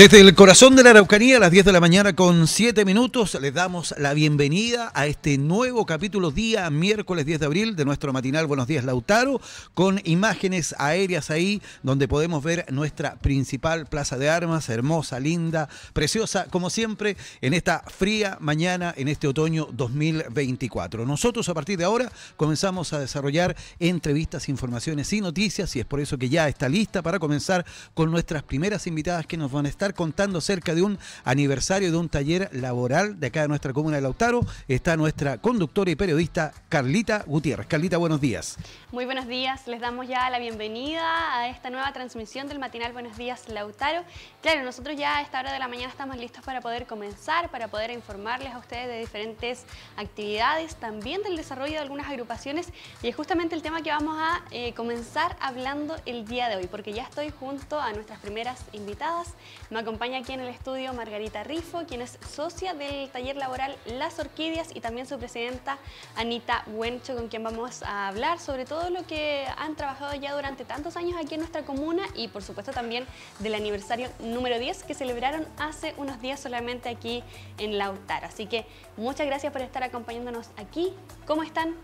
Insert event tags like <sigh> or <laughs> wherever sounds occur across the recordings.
Desde el corazón de la Araucanía, a las 10 de la mañana con 7 minutos, les damos la bienvenida a este nuevo capítulo día miércoles 10 de abril de nuestro matinal Buenos Días Lautaro, con imágenes aéreas ahí donde podemos ver nuestra principal plaza de armas, hermosa, linda, preciosa, como siempre, en esta fría mañana, en este otoño 2024. Nosotros a partir de ahora comenzamos a desarrollar entrevistas, informaciones y noticias y es por eso que ya está lista para comenzar con nuestras primeras invitadas que nos van a estar contando cerca de un aniversario de un taller laboral de acá de nuestra comuna de Lautaro. Está nuestra conductora y periodista Carlita Gutiérrez. Carlita, buenos días. Muy buenos días, les damos ya la bienvenida a esta nueva transmisión del matinal Buenos Días Lautaro. Claro, nosotros ya a esta hora de la mañana estamos listos para poder comenzar, para poder informarles a ustedes de diferentes actividades, también del desarrollo de algunas agrupaciones y es justamente el tema que vamos a eh, comenzar hablando el día de hoy, porque ya estoy junto a nuestras primeras invitadas. Me acompaña aquí en el estudio Margarita Rifo, quien es socia del taller laboral Las Orquídeas y también su presidenta Anita Buencho, con quien vamos a hablar sobre todo lo que han trabajado ya durante tantos años aquí en nuestra comuna y por supuesto también del aniversario número 10 que celebraron hace unos días solamente aquí en Lautaro. Así que muchas gracias por estar acompañándonos aquí. ¿Cómo están?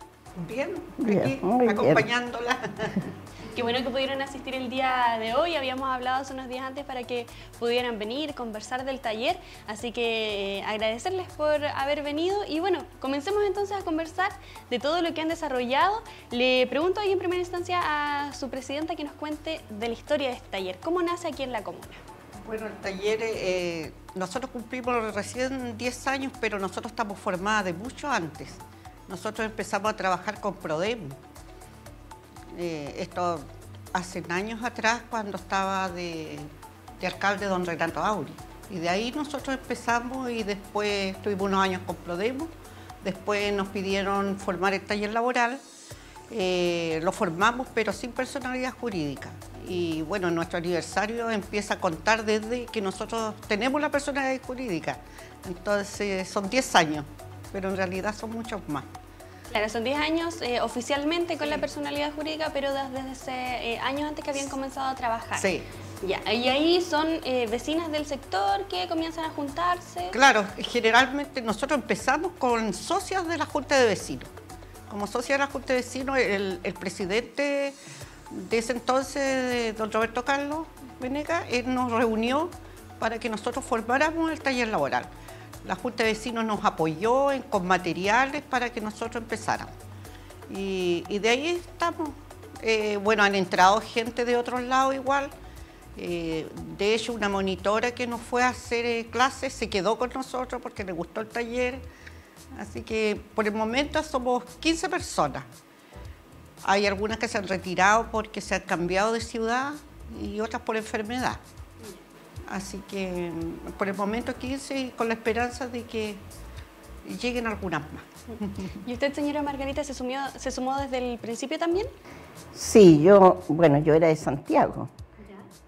Bien, aquí acompañándola. <laughs> Qué bueno que pudieron asistir el día de hoy. Habíamos hablado hace unos días antes para que pudieran venir, conversar del taller. Así que eh, agradecerles por haber venido. Y bueno, comencemos entonces a conversar de todo lo que han desarrollado. Le pregunto ahí en primera instancia a su presidenta que nos cuente de la historia de este taller. ¿Cómo nace aquí en la comuna? Bueno, el taller, eh, nosotros cumplimos recién 10 años, pero nosotros estamos formadas de mucho antes. Nosotros empezamos a trabajar con PRODEM, eh, esto hace años atrás cuando estaba de, alcalde don Renato Auri. Y de ahí nosotros empezamos y después estuvimos unos años con Prodemo, después nos pidieron formar el taller laboral, eh, lo formamos pero sin personalidad jurídica. Y bueno, nuestro aniversario empieza a contar desde que nosotros tenemos la personalidad jurídica. Entonces son 10 años, pero en realidad son muchos más. Claro, son 10 años eh, oficialmente con la personalidad jurídica, pero desde hace eh, años antes que habían comenzado a trabajar. Sí. Ya, y ahí son eh, vecinas del sector que comienzan a juntarse. Claro, generalmente nosotros empezamos con socias de la Junta de Vecinos. Como socia de la Junta de Vecinos, el, el presidente de ese entonces, don Roberto Carlos Venega, él nos reunió para que nosotros formáramos el taller laboral la Junta de Vecinos nos apoyó con materiales para que nosotros empezáramos. Y, de ahí estamos. Eh, bueno, han entrado gente de otros lados igual. Eh, de hecho, una monitora que nos fue a hacer eh, clases se quedó con nosotros porque le gustó el taller. Así que por el momento somos 15 personas. Hay algunas que se han retirado porque se han cambiado de ciudad y otras por enfermedad. Así que por el momento 15 y con la esperanza de que lleguen algunas más. ¿Y usted, señora Margarita, se, se sumó desde el principio también? Sí, yo, bueno, yo era de Santiago.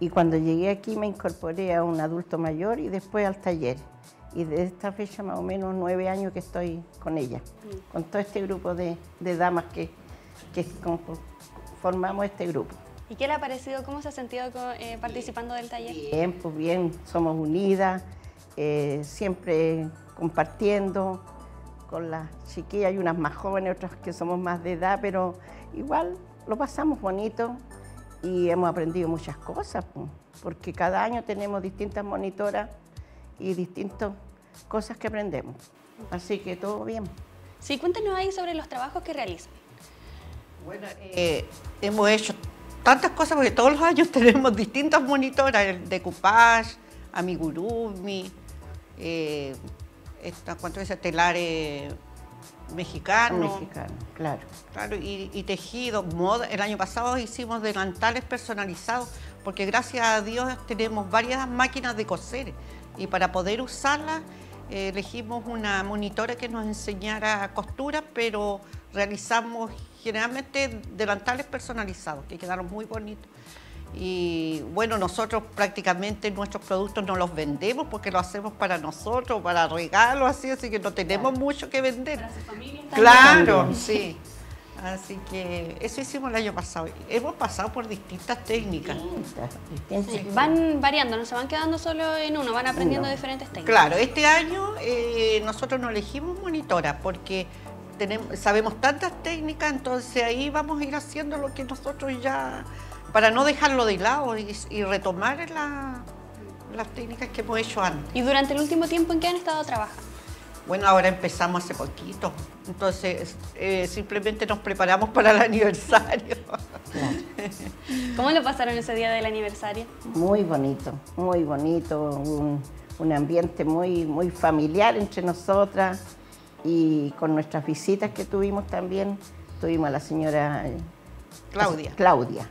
Y cuando llegué aquí me incorporé a un adulto mayor y después al taller. Y desde esta fecha más o menos nueve años que estoy con ella, mm. con todo este grupo de, damas que, que formamos este grupo. ¿Y qué le ha parecido? ¿Cómo se ha sentido eh, participando del taller? Bien, pues bien, somos unidas, eh, siempre compartiendo con las chiquillas, hay unas más jóvenes, otras que somos más de edad, pero igual lo pasamos bonito y hemos aprendido muchas cosas, pues, porque cada año tenemos distintas monitoras y distintas cosas que aprendemos. Así que todo bien. Sí, cuéntenos ahí sobre los trabajos que realizan. Bueno, eh, hemos hecho tantas cosas, porque todos los años <laughs> tenemos distintas monitoras, el decoupage, amigurumi, eh, esta, ¿cuánto es? Telares mexicanos. Mexicano, claro. Claro, y, y tejido, moda. El año pasado hicimos delantales personalizados, porque gracias a Dios tenemos varias máquinas de coser y para poder usarlas eh, elegimos una monitora que nos enseñara costura, pero realizamos generalmente delantales personalizados, que quedaron muy bonitos. Y bueno, nosotros prácticamente nuestros productos no los vendemos porque lo hacemos para nosotros, para regalos, así, así que no tenemos mucho que vender. Para su familia Claro, sí. Así que eso hicimos el año pasado. Hemos pasado por distintas técnicas. Van variando, no se van quedando solo en uno, van aprendiendo diferentes técnicas. Claro, este año eh, nosotros no elegimos monitora porque tenemos, sabemos tantas técnicas, entonces ahí vamos a ir haciendo lo que nosotros ya, para no dejarlo de lado y, retomar las técnicas que hemos hecho antes. ¿Y durante el último tiempo en qué han estado trabajando? Bueno, ahora empezamos hace poquito, entonces eh, simplemente nos preparamos para el <laughs> aniversario. ¿Cómo lo pasaron ese día del aniversario? Muy bonito, muy bonito, un, un ambiente muy, muy familiar entre nosotras y con nuestras visitas que tuvimos también, tuvimos a la señora eh, Claudia. Claudia.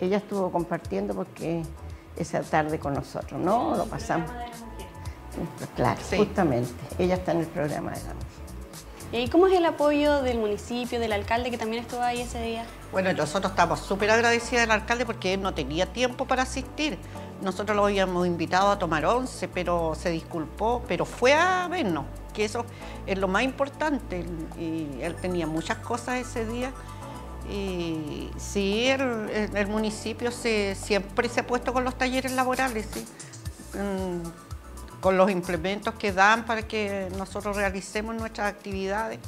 Ella estuvo compartiendo porque esa tarde con nosotros, ¿no? Lo pasamos. Claro, justamente. Ella está en el programa de la ¿Y cómo es el apoyo del municipio, del alcalde que también estuvo ahí ese día? Bueno, nosotros estamos súper agradecidos del alcalde porque él no tenía tiempo para asistir. Nosotros lo habíamos invitado a tomar once, pero se disculpó, pero fue a vernos, que eso es lo más importante. Y él tenía muchas cosas ese día. Y sí, el, municipio siempre se ha puesto con los talleres laborales. Mm, con los implementos que dan para que nosotros realicemos nuestras actividades.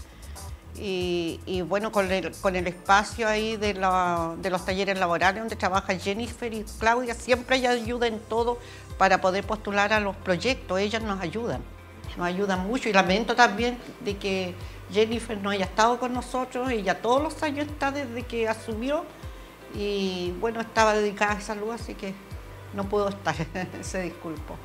Y, bueno, con el, con el, espacio ahí de, de, los talleres laborales donde trabaja Jennifer y Claudia, siempre hay ayuda en todo para poder postular a los proyectos, ellas nos ayudan, nos ayudan mucho. Y lamento también de que Jennifer no haya estado con nosotros, ella todos los años está desde que asumió y bueno, estaba dedicada a salud, así que no pudo estar, <laughs> se disculpó.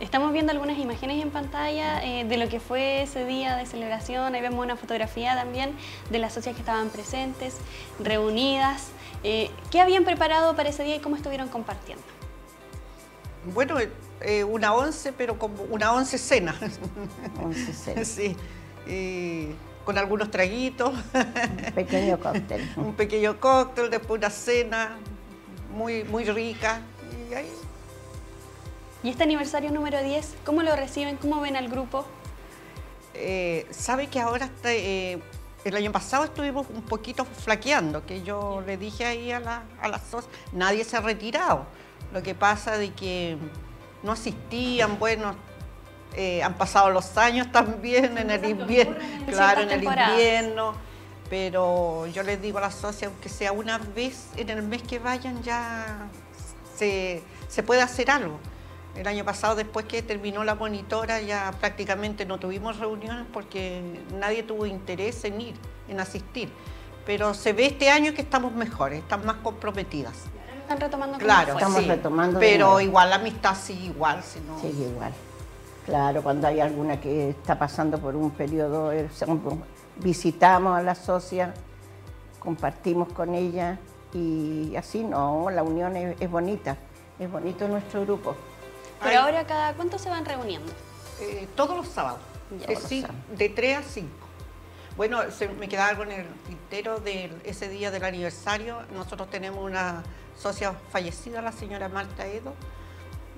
Estamos viendo algunas imágenes en pantalla eh, de lo que fue ese día de celebración. Ahí vemos una fotografía también de las socias que estaban presentes, reunidas. Eh, ¿Qué habían preparado para ese día y cómo estuvieron compartiendo? Bueno, eh, una once, pero como una once cena. Once cena. <laughs> sí. con algunos traguitos. Un pequeño cóctel. <laughs> Un pequeño cóctel, después una cena muy, muy rica. Y ahí ¿Y este aniversario número 10, cómo lo reciben? ¿Cómo ven al grupo? Eh, sabe que ahora eh, el año pasado estuvimos un poquito flaqueando, que yo le dije ahí a, la, a las dos, nadie se ha retirado. Lo que pasa de que no asistían, bueno, eh, han pasado los años <laughs> también en el invierno, claro, en el invierno, pero yo les digo a las socias, aunque sea una vez en el mes que vayan, ya se, se puede hacer algo. El año pasado, después que terminó la monitora, ya prácticamente no tuvimos reuniones porque nadie tuvo interés en ir, en asistir. Pero se ve este año que estamos mejores, están más comprometidas. Están retomando Claro, estamos retomando. Pero igual la amistad sigue igual. Si no... Sigue igual. Claro, cuando hay alguna que está pasando por un periodo, eh, visitamos a la socia, compartimos con ella y así no, la unión es bonita, es bonito nuestro grupo. Pero ahora, ¿cada cuánto se van reuniendo? Eh, todos los sábados, de, 3 a 5. Bueno, se me queda algo en el tintero de ese día del aniversario. Nosotros tenemos una socia fallecida, la señora Marta Edo.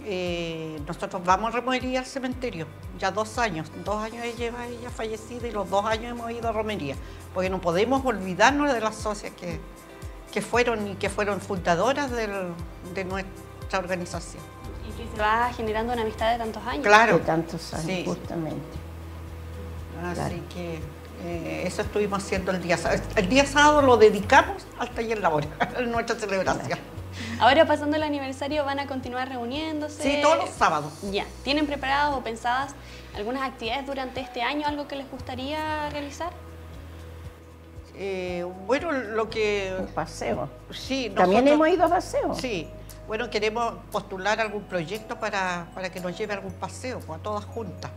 Eh, nosotros vamos a romería al cementerio, ya dos años, dos años lleva ella fallecida y los dos años hemos ido a romería, porque no podemos olvidarnos de las socias que, que fueron y que fueron fundadoras de nuestra organización se va generando una amistad de tantos años. Claro. De tantos años, justamente. Así que eh, eso estuvimos haciendo el día sábado. El día sábado lo dedicamos al taller laboral, <laughs> a nuestra celebración. Ahora pasando el aniversario, ¿van a continuar reuniéndose? Sí, todos los sábados. Ya. ¿Tienen preparadas o pensadas algunas actividades durante este año, algo que les gustaría realizar? Eh, bueno, lo que... Un paseo. Sí. También hemos ido a paseo. Sí, bueno, queremos postular algún proyecto para, que nos lleve algún paseo, pues, a todas juntas.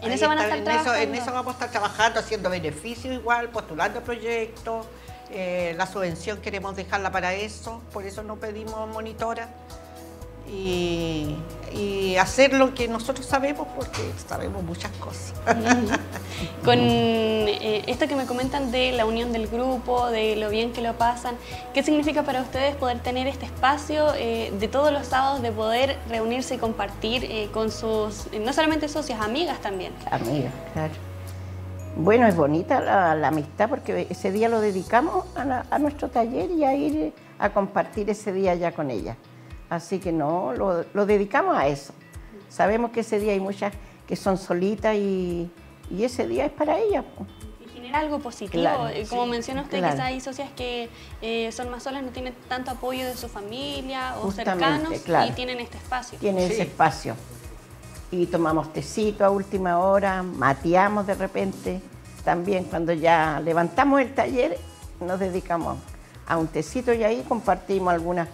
¿En eso van a estar trabajando? en eso vamos a estar trabajando, haciendo beneficios igual, postulando proyectos. Eh, la subvención queremos dejarla para eso, por eso no pedimos monitora y, hacer lo que nosotros sabemos porque sabemos muchas cosas. Con eh, esto que me comentan de la unión del grupo, de lo bien que lo pasan, ¿qué significa para ustedes poder tener este espacio eh, de todos los sábados, de poder reunirse y compartir eh, con sus, no solamente socias, amigas también? Amigas, claro. Bueno, es bonita la, amistad porque ese día lo dedicamos a, nuestro taller y a ir a compartir ese día ya con ella. Así que no, lo, dedicamos a eso. Sabemos que ese día hay muchas que son solitas y, ese día es para ellas. Y genera algo positivo. Eh, como menciona usted, quizás hay socias que eh, son más solas, no tienen tanto apoyo de su familia o cercanos y tienen este espacio. Tienen ese espacio y tomamos tecito a última hora, mateamos de repente. También cuando ya levantamos el taller nos dedicamos a un tecito y ahí compartimos algunas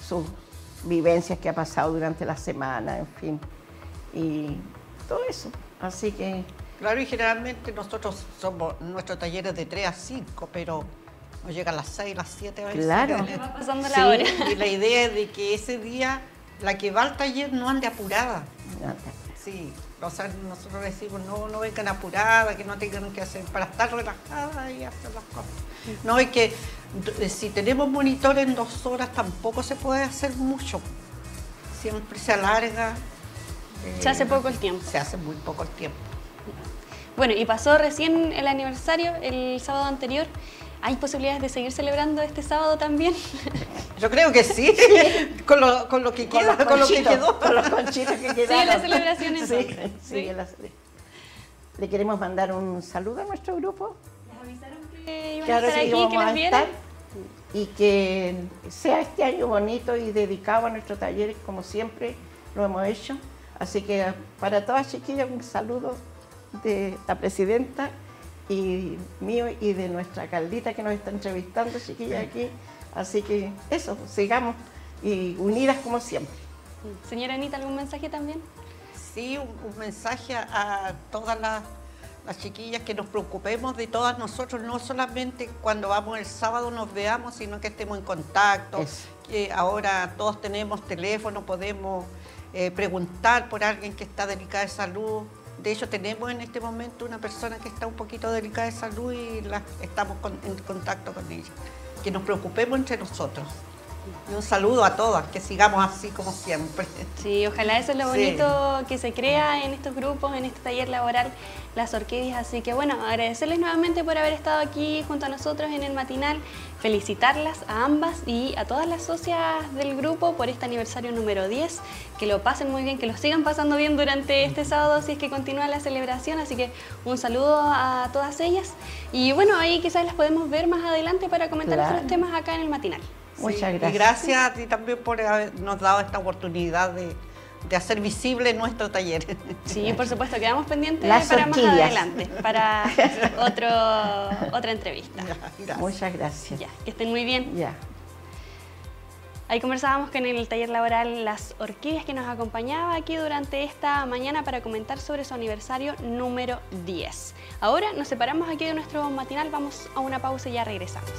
sus vivencias que ha pasado durante la semana, en fin, y todo eso. Así que... Claro, y generalmente nosotros somos, nuestros talleres de 3 a 5, pero nos llegan las 6, las 7 a veces. Claro. Va pasando la hora. Y la idea es de que ese día la que va al taller no ande apurada. Sí, o sea, nosotros decimos, no, no vengan apuradas, que no tengan que hacer, para estar relajadas y hacer las cosas. No, es que eh, si tenemos monitor en dos horas tampoco se puede hacer mucho. Siempre se alarga. se hace poco el tiempo. Se hace muy poco el tiempo. Bueno, y pasó recién el aniversario, el sábado anterior. ¿Hay posibilidades de seguir celebrando este sábado también? <laughs> Yo creo que sí, con, lo, con, lo, que queda, con, lo que quedó. Con los conchitos que quedaron. Sí, la celebración sí, sí, Le queremos mandar un saludo a nuestro grupo. ¿Les avisaron que iban a estar aquí, que vieran? Y que sea este año bonito y dedicado a nuestro taller, como siempre lo hemos hecho. Así que para todas chiquillas, un saludo de la presidenta y mío y de nuestra caldita que nos está entrevistando, chiquillas, aquí. Así que eso, sigamos y unidas como siempre. Señora Anita, ¿algún mensaje también? Sí, un, mensaje a, todas las, chiquillas que nos preocupemos de todas nosotros, no solamente cuando vamos el sábado nos veamos, sino que estemos en contacto, que ahora todos tenemos teléfono, podemos eh, preguntar por alguien que está delicada de salud, de hecho, tenemos en este momento una persona que está un poquito delicada de salud y la, estamos en contacto con ella. Que nos preocupemos entre nosotros. Y un saludo a todas, que sigamos así como siempre. Sí, ojalá eso es lo bonito que se crea en estos grupos, en este taller laboral, las orquídeas. Así que bueno, agradecerles nuevamente por haber estado aquí junto a nosotros en el matinal, felicitarlas a ambas y a todas las socias del grupo por este aniversario número 10. Que lo pasen muy bien, que lo sigan pasando bien durante este sábado si es que continúa la celebración. Así que un saludo a todas ellas. Y bueno, ahí quizás las podemos ver más adelante para comentar otros temas acá en el matinal. Muchas gracias. Y gracias a ti también por habernos dado esta oportunidad de, hacer visible nuestro taller. <laughs> Sí, por supuesto, quedamos pendientes para más adelante, para <laughs> otro, otra entrevista. Muchas gracias. Ya, que estén muy bien. Ya. Ahí conversábamos con el taller laboral Las Orquídeas que nos acompañaba aquí durante esta mañana para comentar sobre su aniversario número 10. Ahora nos separamos aquí de nuestro matinal, vamos a una pausa y ya regresamos.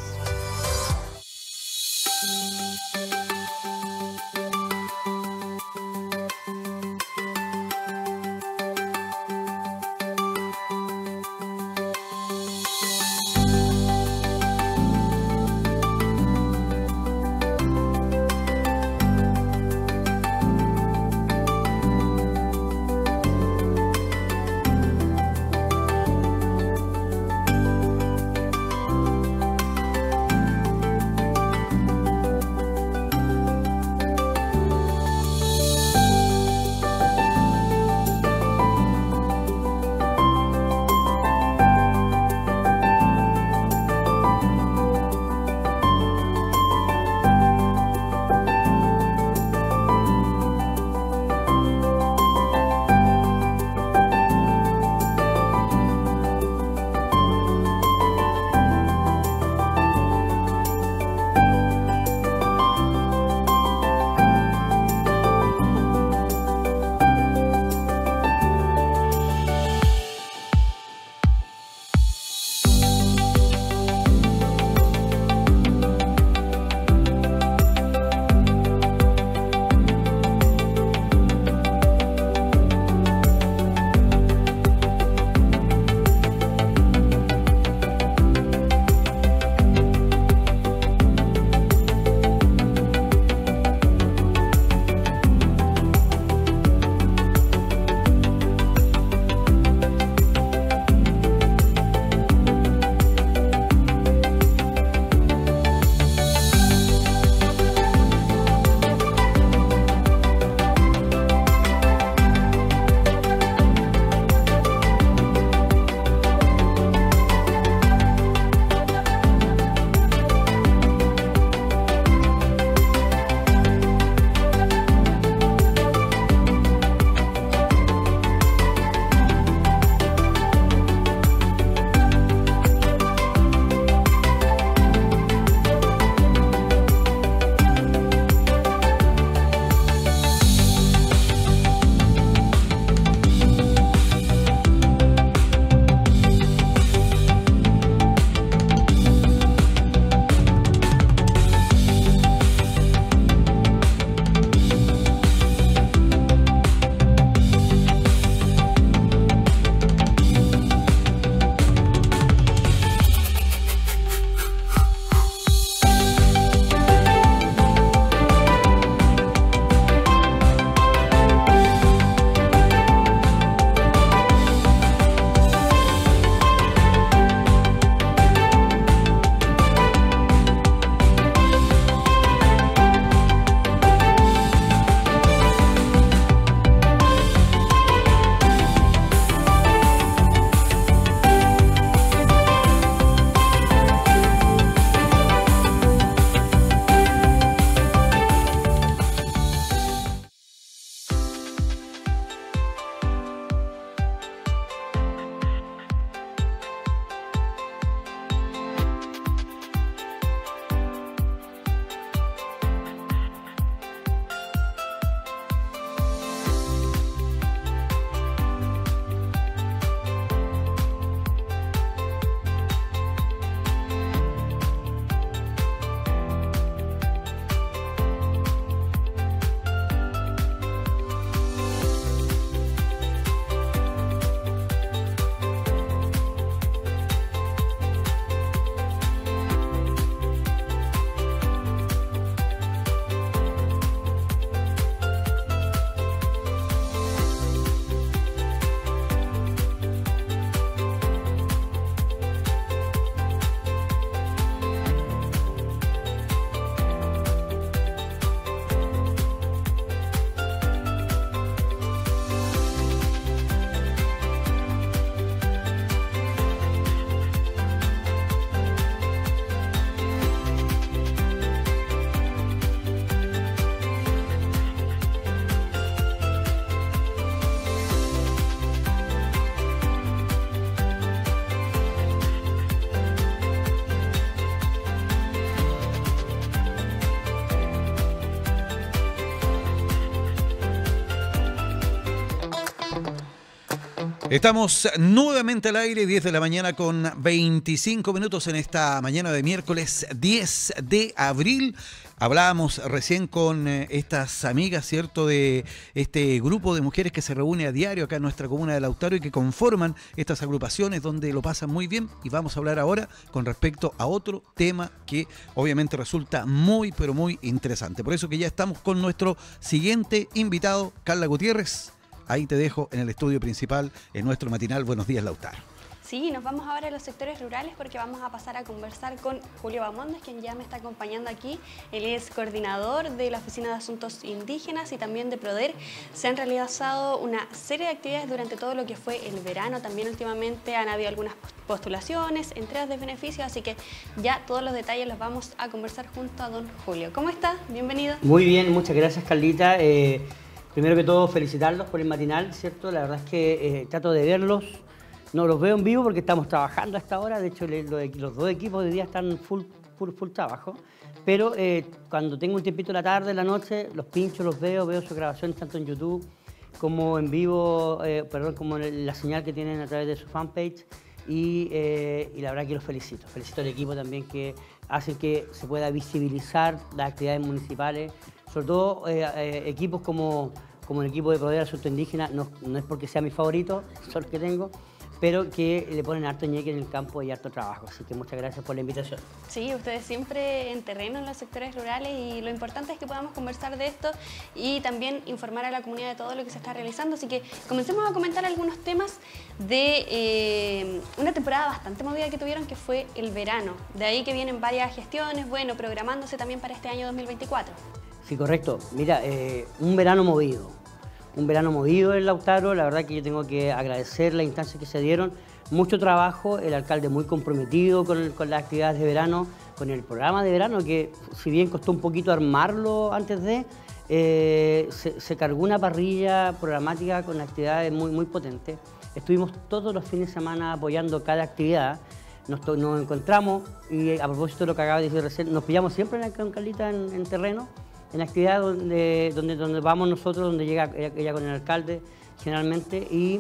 Estamos nuevamente al aire, 10 de la mañana con 25 minutos en esta mañana de miércoles 10 de abril. Hablábamos recién con eh, estas amigas, ¿cierto?, de este grupo de mujeres que se reúne a diario acá en nuestra comuna de Lautaro y que conforman estas agrupaciones donde lo pasan muy bien. Y vamos a hablar ahora con respecto a otro tema que obviamente resulta muy, pero muy interesante. Por eso que ya estamos con nuestro siguiente invitado, Carla Gutiérrez. Ahí te dejo en el estudio principal, en nuestro matinal Buenos Días Lautaro. Sí, nos vamos ahora a los sectores rurales porque vamos a pasar a conversar con Julio Bamondes, quien ya me está acompañando aquí. Él es coordinador de la Oficina de Asuntos Indígenas y también de PRODER. Se han realizado una serie de actividades durante todo lo que fue el verano. También últimamente han habido algunas postulaciones, entregas de beneficios, así que ya todos los detalles los vamos a conversar junto a don Julio. ¿Cómo está? Bienvenido. Muy bien, muchas gracias Carlita. Eh, primero que todo felicitarlos por el matinal, ¿cierto? La verdad es que eh, trato de verlos no los veo en vivo porque estamos trabajando a esta hora. De hecho, los dos equipos de día están full, full, full trabajo. Pero eh, cuando tengo un tiempito la tarde, la noche, los pincho, los veo, veo sus grabaciones tanto en YouTube como en vivo, eh, perdón, como la señal que tienen a través de su fanpage. Y, eh, y, la verdad que los felicito. Felicito al equipo también que hace que se pueda visibilizar las actividades municipales, sobre todo equipos como, como el equipo de Poder Asunto Indígena, no, no es porque sea mi favorito, <laughs> son los que tengo, pero que le ponen harto ñeque en el campo y harto trabajo. Así que muchas gracias por la invitación. Sí, ustedes siempre en terreno en los sectores rurales y lo importante es que podamos conversar de esto y también informar a la comunidad de todo lo que se está realizando. Así que comencemos a comentar algunos temas de eh, una temporada bastante movida que tuvieron que fue el verano. De ahí que vienen varias gestiones, bueno, programándose también para este año 2024. Sí, correcto. Mira, eh, un verano movido un verano movido en Lautaro, la verdad que yo tengo que agradecer la instancia que se dieron, mucho trabajo, el alcalde muy comprometido con, las actividades de verano, con el programa de verano, que si bien costó un poquito armarlo antes de, eh, se, cargó una parrilla programática con actividades muy, muy potentes. Estuvimos todos los fines de semana apoyando cada actividad. Nos, encontramos y a propósito de lo que acaba de decir recién, nos pillamos siempre en, con Carlita en terreno en actividad donde, donde, donde vamos nosotros, donde llega ella, con el alcalde generalmente y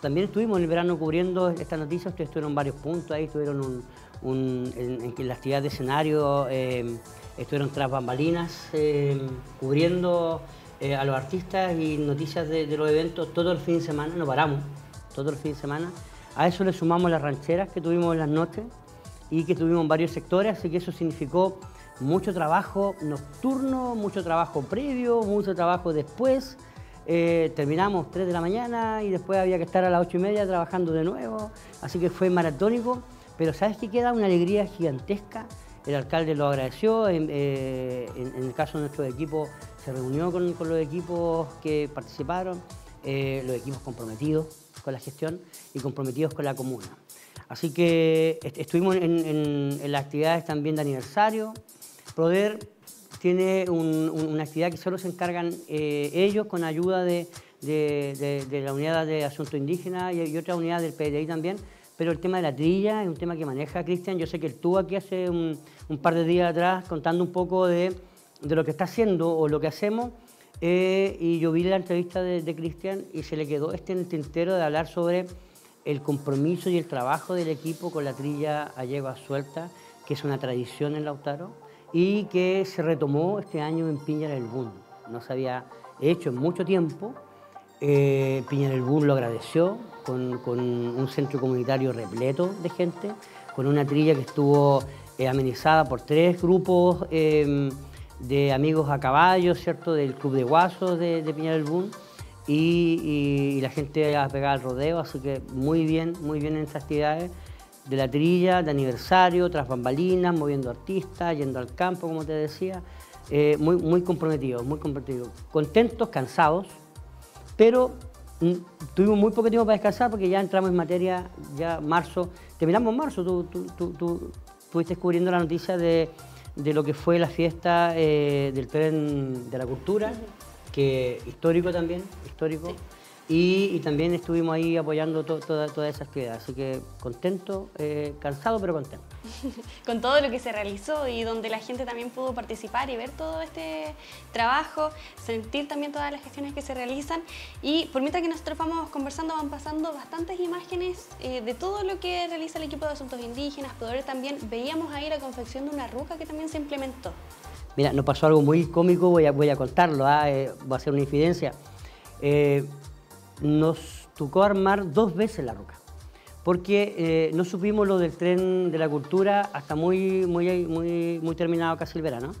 también estuvimos en el verano cubriendo estas noticias, ustedes estuvieron en varios puntos, ahí estuvieron un, en, la actividad de escenario, eh, estuvieron tras bambalinas, eh, cubriendo eh, a los artistas y noticias de, los eventos todo el fin de semana, no paramos, todo el fin de semana. A eso le sumamos las rancheras que tuvimos en las noches y que tuvimos en varios sectores, así que eso significó mucho trabajo nocturno, mucho trabajo previo, mucho trabajo después. Eh, terminamos 3 de la mañana y después había que estar a las 8 y media trabajando de nuevo, así que fue maratónico, pero ¿sabes qué queda? Una alegría gigantesca. El alcalde lo agradeció, en, eh, el caso de nuestro equipo se reunió con, los equipos que participaron, eh, los equipos comprometidos con la gestión y comprometidos con la comuna. Así que estuvimos en las actividades también de aniversario, Proder tiene una actividad que solo se encargan eh, ellos con ayuda de, la unidad de asuntos indígenas y, otra unidad del PDI también, pero el tema de la trilla es un tema que maneja Cristian. Yo sé que él estuvo aquí hace un, par de días atrás contando un poco de, lo que está haciendo o lo que hacemos. Eh, y yo vi la entrevista de, Cristian y se le quedó este en el tintero de hablar sobre el compromiso y el trabajo del equipo con la trilla a yegua suelta, que es una tradición en Lautaro y que se retomó este año en Piña del Bun. No se había hecho en mucho tiempo. Eh, Piña del Bun lo agradeció con, un centro comunitario repleto de gente, con una trilla que estuvo eh, amenizada por tres grupos em, de amigos a caballo, ¿cierto? Del Club de Guasos de, Piña del Bun. Y, y, la gente ha pegado al rodeo, así que muy bien, muy bien en estas actividades de la trilla, de aniversario, tras bambalinas, moviendo artistas, yendo al campo, como te decía, eh, muy, muy comprometidos, muy comprometidos, contentos, cansados, pero mm, tuvimos muy poco tiempo para descansar porque ya entramos en materia, ya marzo, terminamos en marzo, tú, tú, tú, estuviste descubriendo la noticia de, de, lo que fue la fiesta eh, del tren de la cultura, que histórico también, histórico. Y, también estuvimos ahí apoyando toda, toda esa actividad. Así que contento, eh, cansado pero contento. <laughs> Con todo lo que se realizó y donde la gente también pudo participar y ver todo este trabajo, sentir también todas las gestiones que se realizan. Y por mientras que nosotros vamos conversando, van pasando bastantes imágenes eh, de todo lo que realiza el equipo de asuntos indígenas. Poder también veíamos ahí la confección de una ruca que también se implementó. Mira, nos pasó algo muy cómico, voy a, voy a contarlo, ¿ah? eh, va a ser una infidencia nos tocó armar dos veces la roca, porque eh, no supimos lo del tren de la cultura hasta muy, muy, muy, muy terminado casi el verano.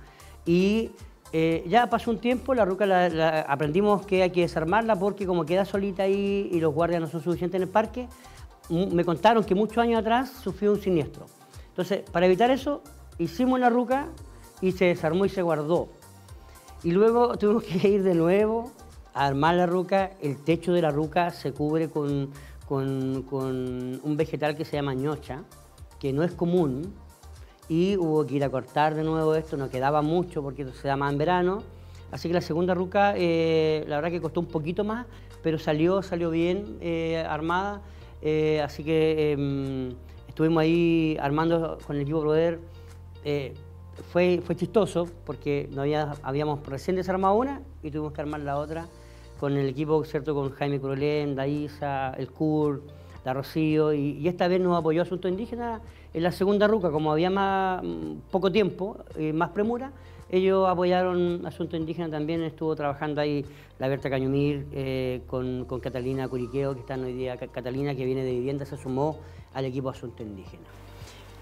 Y eh, ya pasó un tiempo, la roca la, aprendimos que hay que desarmarla porque como queda solita ahí y los guardias no son suficientes en el parque, me contaron que muchos años atrás sufrió un siniestro. Entonces, para evitar eso, hicimos la ruca y se desarmó y se guardó. Y luego tuvimos que <laughs> ir de nuevo armar la ruca, el techo de la ruca se cubre con, un vegetal que se llama ñocha, que no es común, y hubo que ir a cortar de nuevo esto, no quedaba mucho porque se da más en verano, así que la segunda ruca, eh, la verdad que costó un poquito más, pero salió, salió bien eh, armada, eh, así que em, estuvimos ahí armando con el equipo Brother, fue, fue chistoso porque no había, habíamos recién desarmado una y tuvimos que armar la otra con el equipo, ¿cierto? Con Jaime Curolén, Daisa, el CUR, la Rocío, y, esta vez nos apoyó Asunto Indígena en la segunda ruca, como había más, poco tiempo, y más premura, ellos apoyaron Asunto Indígena también, estuvo trabajando ahí la Berta Cañumir eh, con, Catalina Curiqueo, que está hoy día, Catalina que viene de vivienda, se sumó al equipo Asunto Indígena.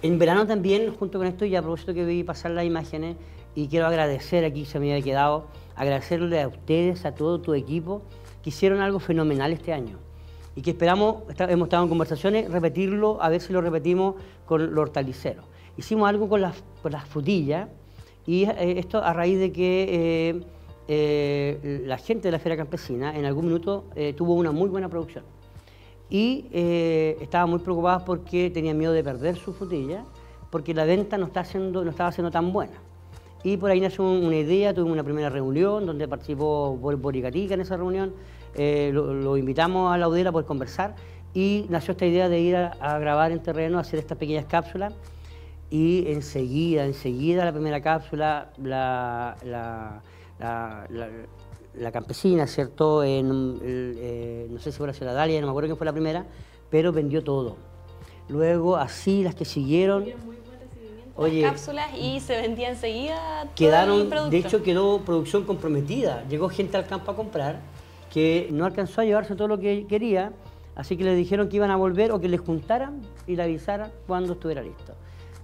En verano también, junto con esto, y a propósito que vi pasar las imágenes, y quiero agradecer, aquí se me había quedado, agradecerle a ustedes, a todo tu equipo, que hicieron algo fenomenal este año y que esperamos, hemos estado en conversaciones, repetirlo, a ver si lo repetimos con los hortaliceros. Hicimos algo con las, frutillas y eh, esto a raíz de que eh, eh, la gente de la Feria Campesina en algún minuto tuvo una muy buena producción y estaba muy preocupada porque tenía miedo de perder su frutilla porque la venta no, está haciendo, no estaba siendo tan buena. Y por ahí nació una idea, tuvimos una primera reunión donde participó Boricatica en esa reunión, eh, lo, invitamos a la Udera por conversar y nació esta idea de ir a, grabar en terreno, hacer estas pequeñas cápsulas y enseguida, enseguida la primera cápsula, la, la, campesina, ¿cierto? En, eh, no sé si fue la ciudad Dalia, no me acuerdo quién fue la primera, pero vendió todo. Luego así las que siguieron Oye, cápsulas y se vendía enseguida. Quedaron, de hecho quedó producción comprometida. Llegó gente al campo a comprar que no alcanzó a llevarse todo lo que quería, así que le dijeron que iban a volver o que les juntaran y le avisaran cuando estuviera listo.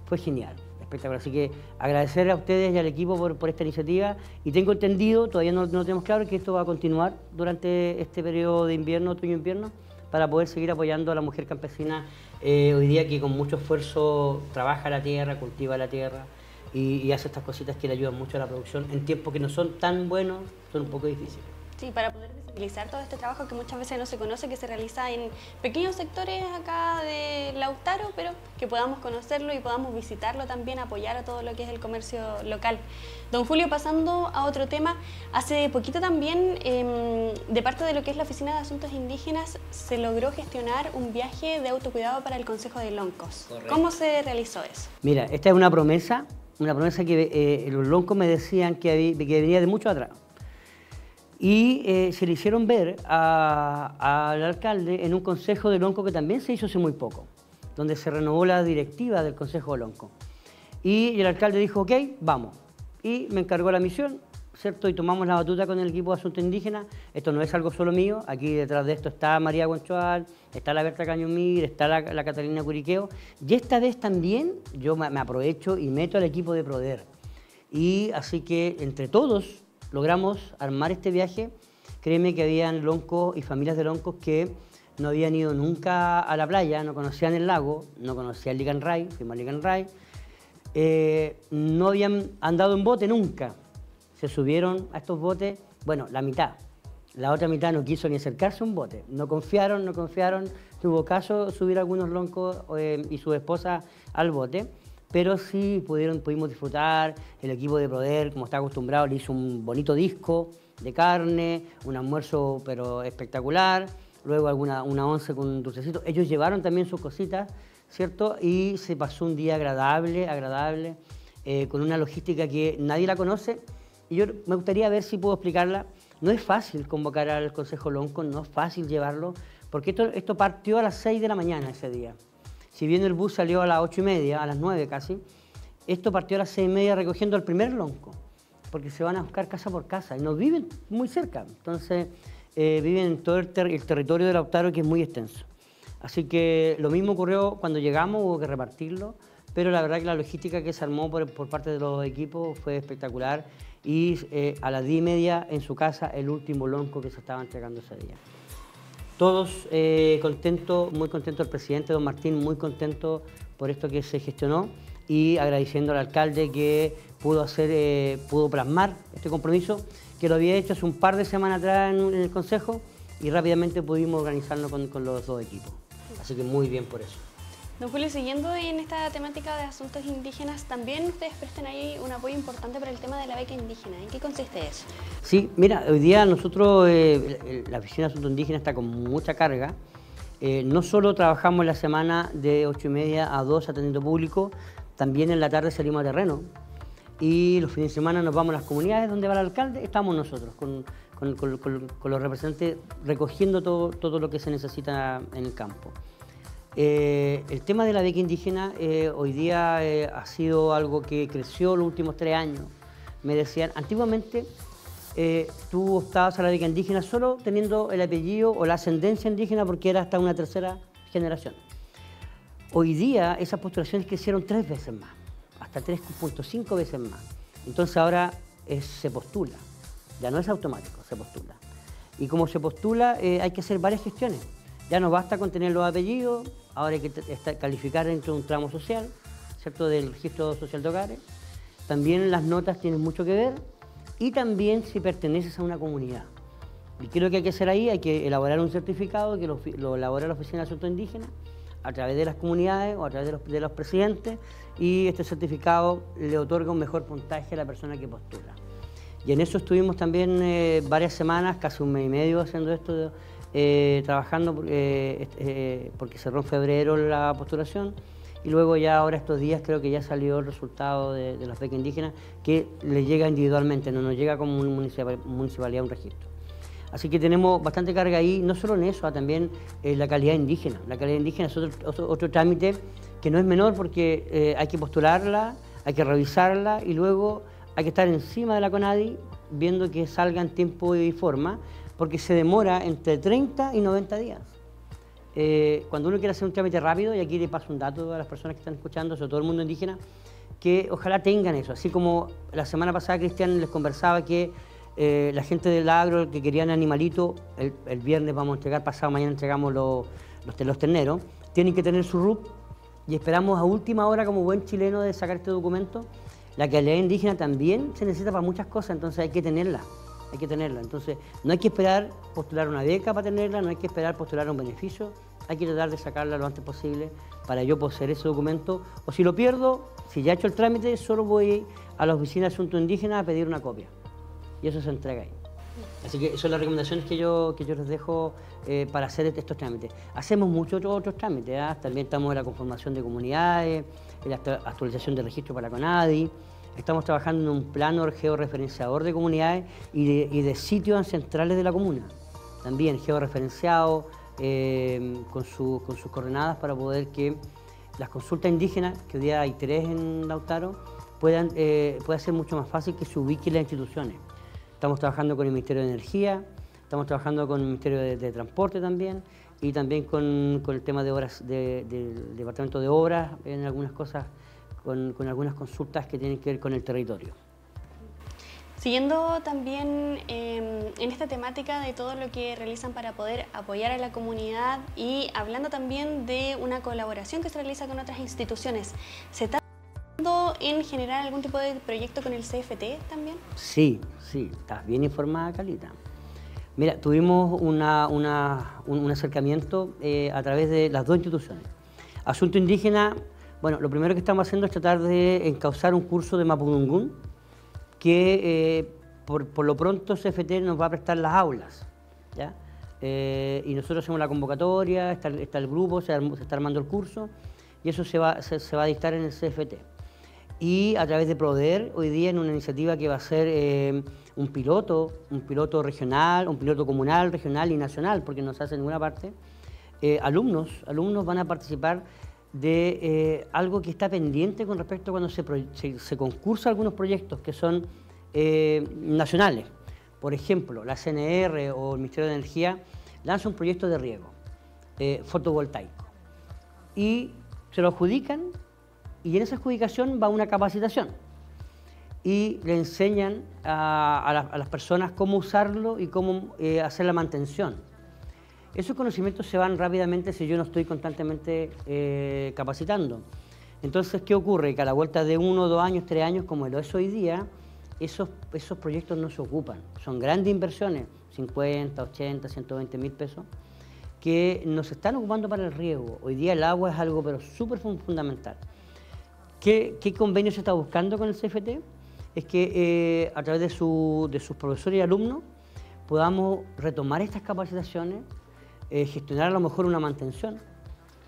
Fue genial, espectacular. Así que agradecer a ustedes y al equipo por, esta iniciativa y tengo entendido, todavía no, no tenemos claro, que esto va a continuar durante este periodo de invierno, otoño-invierno para poder seguir apoyando a la mujer campesina eh, hoy día que con mucho esfuerzo trabaja la tierra, cultiva la tierra y, hace estas cositas que le ayudan mucho a la producción en tiempos que no son tan buenos, son un poco difíciles. Sí, para poder visibilizar todo este trabajo que muchas veces no se conoce, que se realiza en pequeños sectores acá de Lautaro, pero que podamos conocerlo y podamos visitarlo también, apoyar a todo lo que es el comercio local. Don Julio, pasando a otro tema, hace poquito también, em, de parte de lo que es la Oficina de Asuntos Indígenas, se logró gestionar un viaje de autocuidado para el Consejo de Loncos. ¿Cómo se realizó eso? Mira, esta es una promesa, una promesa que eh, los loncos me decían que, que venía de mucho atrás y eh, se le hicieron ver al alcalde en un consejo de Lonco que también se hizo hace muy poco, donde se renovó la directiva del consejo de Lonco. Y el alcalde dijo, ok, vamos. Y me encargó la misión, ¿cierto? Y tomamos la batuta con el equipo de asuntos indígenas. Esto no es algo solo mío, aquí detrás de esto está María Guanchoal, está la Berta Cañomir, está la, Catalina Curiqueo. Y esta vez también yo me aprovecho y meto al equipo de Proder. Y así que entre todos logramos armar este viaje. Créeme que habían loncos y familias de loncos que no habían ido nunca a la playa, no conocían el lago, no conocían Ligan Ray, fuimos a eh, no habían andado en bote nunca. Se subieron a estos botes, bueno, la mitad. La otra mitad no quiso ni acercarse a un bote. No confiaron, no confiaron. Tuvo caso subir algunos loncos eh, y su esposa al bote pero sí pudieron, pudimos disfrutar, el equipo de Proder, como está acostumbrado, le hizo un bonito disco de carne, un almuerzo pero espectacular, luego alguna una once con un dulcecito. Ellos llevaron también sus cositas, ¿cierto? Y se pasó un día agradable, agradable, eh, con una logística que nadie la conoce. Y yo me gustaría ver si puedo explicarla. No es fácil convocar al Consejo Lonco, no es fácil llevarlo, porque esto, esto partió a las 6 de la mañana ese día. Si bien el bus salió a las ocho y media, a las 9 casi, esto partió a las seis y media recogiendo el primer lonco, porque se van a buscar casa por casa y no viven muy cerca. Entonces, eh, viven en todo el, territorio de Lautaro, que es muy extenso. Así que lo mismo ocurrió cuando llegamos, hubo que repartirlo, pero la verdad que la logística que se armó por, parte de los equipos fue espectacular y eh, a las diez y media en su casa el último lonco que se estaba entregando ese día. Todos eh, contentos, muy contentos, el presidente don Martín muy contento por esto que se gestionó y agradeciendo al alcalde que pudo, hacer, eh, pudo plasmar este compromiso, que lo había hecho hace un par de semanas atrás en, el Consejo y rápidamente pudimos organizarlo con los dos equipos. Así que muy bien por eso. Don Julio, siguiendo en esta temática de asuntos indígenas, también ustedes prestan ahí un apoyo importante para el tema de la beca indígena. ¿En qué consiste eso? Sí, mira, hoy día nosotros, eh, la Oficina de Asuntos Indígenas está con mucha carga. Eh, no solo trabajamos la semana de 8 y media a 2 atendiendo público, también en la tarde salimos a terreno y los fines de semana nos vamos a las comunidades donde va el alcalde, estamos nosotros con, los representantes recogiendo todo, todo lo que se necesita en el campo. Eh, el tema de la beca indígena eh, hoy día eh, ha sido algo que creció los últimos tres años. Me decían, antiguamente tú optabas a la beca indígena solo teniendo el apellido o la ascendencia indígena porque era hasta una tercera generación. Hoy día esas postulaciones crecieron tres veces más, hasta 3.5 veces más. Entonces ahora se postula, ya no es automático, se postula. Y como se postula, hay que hacer varias gestiones. Ya no basta con tener los apellidos, ahora hay que calificar dentro de un tramo social, ¿cierto? Del registro social de hogares. También las notas tienen mucho que ver y también si perteneces a una comunidad. Y creo que hay que hacer ahí, hay que elaborar un certificado que lo, elabora la Oficina de Asuntos Indígenas a través de las comunidades o a través de los, presidentes y este certificado le otorga un mejor puntaje a la persona que postula. Y en eso estuvimos también eh, varias semanas, casi un mes y medio haciendo esto, eh, trabajando eh, porque cerró en febrero la postulación y luego ya ahora estos días creo que ya salió el resultado de, de las becas indígenas que le llega individualmente, no nos llega como municipalidad un registro. Así que tenemos bastante carga ahí, no solo en eso, ah, también eh, la calidad indígena. La calidad indígena es otro, trámite que no es menor porque eh, hay que postularla, hay que revisarla y luego hay que estar encima de la CONADI viendo que salga en tiempo y forma, porque se demora entre 30 y 90 días. Eh, cuando uno quiere hacer un trámite rápido, y aquí le paso un dato a las personas que están escuchando, sobre todo el mundo indígena, que ojalá tengan eso. Así como la semana pasada Cristian les conversaba que eh, la gente del agro que querían animalito, el, viernes vamos a entregar, pasado mañana entregamos los, los, terneros, tienen que tener su RUP y esperamos a última hora como buen chileno de sacar este documento. La calidad indígena también se necesita para muchas cosas, entonces hay que tenerla, hay que tenerla. Entonces no hay que esperar postular una beca para tenerla, no hay que esperar postular un beneficio, hay que tratar de sacarla lo antes posible para yo poseer ese documento. O si lo pierdo, si ya he hecho el trámite, solo voy a la oficina de asuntos indígenas a pedir una copia y eso se entrega ahí. Así que son las recomendaciones que yo, que yo les dejo eh, para hacer estos trámites. Hacemos muchos otros, trámites, ¿ah? también estamos en la conformación de comunidades, en la actualización de registro para CONADI, estamos trabajando en un plano georreferenciador de comunidades y de, sitios ancestrales de la comuna, también georreferenciado eh, con, con sus coordenadas para poder que las consultas indígenas, que hoy día hay tres en Lautaro, puedan, eh, pueda ser mucho más fácil que se ubiquen las instituciones. Estamos trabajando con el Ministerio de Energía, estamos trabajando con el Ministerio de, Transporte también y también con, el tema de obras del Departamento de Obras, en algunas cosas, con, algunas consultas que tienen que ver con el territorio. Siguiendo también em, en esta temática de todo lo que realizan para poder apoyar a la comunidad y hablando también de una colaboración que se realiza con otras instituciones, ¿se está en generar algún tipo de proyecto con el CFT también? Sí, sí, estás bien informada, Calita. Mira, tuvimos una, un acercamiento eh, a través de las dos instituciones. Asunto indígena, bueno, lo primero que estamos haciendo es tratar de encauzar un curso de Mapudungún que por, lo pronto CFT nos va a prestar las aulas, ¿ya? Eh, y nosotros hacemos la convocatoria, está, el grupo, se, está armando el curso, y eso se va, se, va a dictar en el CFT. Y a través de Proder, hoy día en una iniciativa que va a ser eh, un piloto, un piloto regional, un piloto comunal, regional y nacional, porque no se hace en ninguna parte, eh, alumnos, alumnos van a participar de eh, algo que está pendiente con respecto a cuando se, se, concursa algunos proyectos que son eh, nacionales. Por ejemplo, la CNR o el Ministerio de Energía lanza un proyecto de riego fotovoltaico y se lo adjudican y en esa adjudicación va una capacitación y le enseñan a, las personas cómo usarlo y cómo hacer la mantención. Esos conocimientos se van rápidamente si yo no estoy constantemente eh, capacitando. Entonces, ¿qué ocurre? Que a la vuelta de uno, dos años, tres años, como lo es hoy día, esos, esos proyectos no se ocupan. Son grandes inversiones, 50, 80, 120 mil pesos, que nos están ocupando para el riego. Hoy día el agua es algo pero súper fundamental. ¿Qué, ¿Qué, convenio se está buscando con el CFT? Es que eh, a través de, de sus profesores y alumnos podamos retomar estas capacitaciones eh, gestionar a lo mejor una mantención.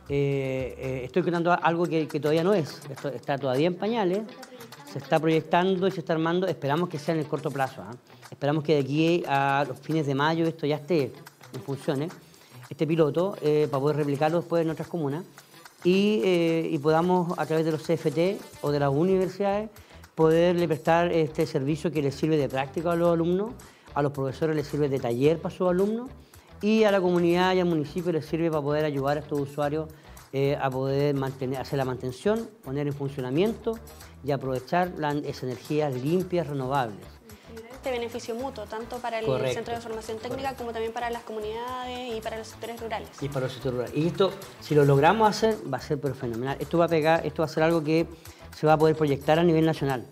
Eh, eh, estoy contando algo que, todavía no es, Esto está todavía en pañales, se está proyectando y se está armando, esperamos que sea en el corto plazo, ¿ah? esperamos que de aquí a los fines de mayo esto ya esté en funciones, este piloto, para poder replicarlo después en otras comunas y, y podamos a través de los CFT o de las universidades poderle prestar este servicio que les sirve de práctica a los alumnos, a los profesores les sirve de taller para sus alumnos y a la comunidad y al municipio les sirve para poder ayudar a estos usuarios eh, a poder mantener, hacer la mantención, poner en funcionamiento y aprovechar las energías limpias, renovables. Este beneficio mutuo, tanto para el Centro de Formación Técnica como también para las comunidades y para los sectores rurales. Y para los sectores rurales. Y esto, si lo logramos hacer, va a ser pero fenomenal. Esto va a pegar, esto va a ser algo que se va a poder proyectar a nivel nacional,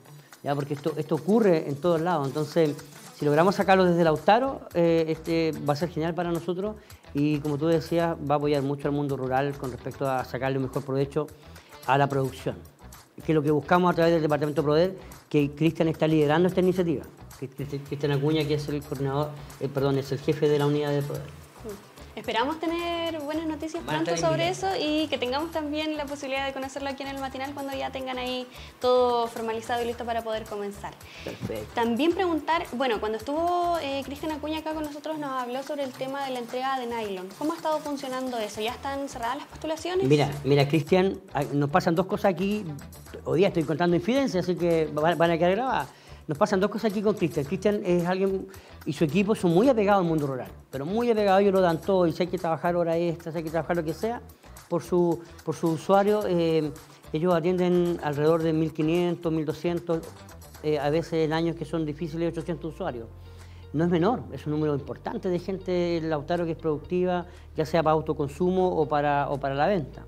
¿ya? porque esto, esto ocurre en todos lados. Entonces, si logramos sacarlo desde Lautaro, eh, este va a ser genial para nosotros y como tú decías, va a apoyar mucho al mundo rural con respecto a sacarle un mejor provecho a la producción. Que lo que buscamos a través del Departamento Proder, que Cristian está liderando esta iniciativa. Cristian Acuña, que es el coordinador, eh, perdón, es el jefe de la unidad de Proder. Esperamos tener buenas noticias pronto sobre eso y que tengamos también la posibilidad de conocerlo aquí en el matinal cuando ya tengan ahí todo formalizado y listo para poder comenzar. Perfecto. También preguntar, bueno, cuando estuvo eh, Cristian Acuña acá con nosotros nos habló sobre el tema de la entrega de nylon. ¿Cómo ha estado funcionando eso? ¿Ya están cerradas las postulaciones? Mira, mira, Cristian, nos pasan dos cosas aquí. Hoy día estoy contando infidencias, así que van a quedar grabadas. Nos pasan dos cosas aquí con Cristian. Cristian es alguien y su equipo son muy apegados al mundo rural, pero muy apegados, ellos lo dan todo y si hay que trabajar hora extra, si hay que trabajar lo que sea, por su, por su usuario, eh, ellos atienden alrededor de 1.500, 1.200, eh, a veces en años que son difíciles, 800 usuarios. No es menor, es un número importante de gente Lautaro que es productiva, ya sea para autoconsumo o para, o para la venta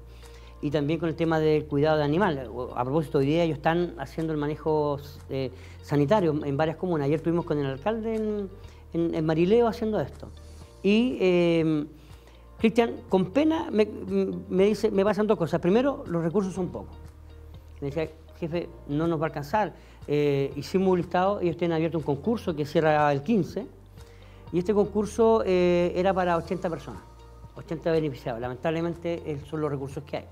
y también con el tema del cuidado de animales. A propósito, hoy día ellos están haciendo el manejo eh, sanitario en varias comunas. Ayer estuvimos con el alcalde en, Marileo haciendo esto. Y eh, Cristian, con pena, me, dice, me pasan dos cosas. Primero, los recursos son pocos. Me decía, jefe, no nos va a alcanzar. Eh, hicimos un listado, ellos tienen abierto un concurso que cierra el 15, y este concurso era para 80 personas, 80 beneficiados. Lamentablemente, son los recursos que hay.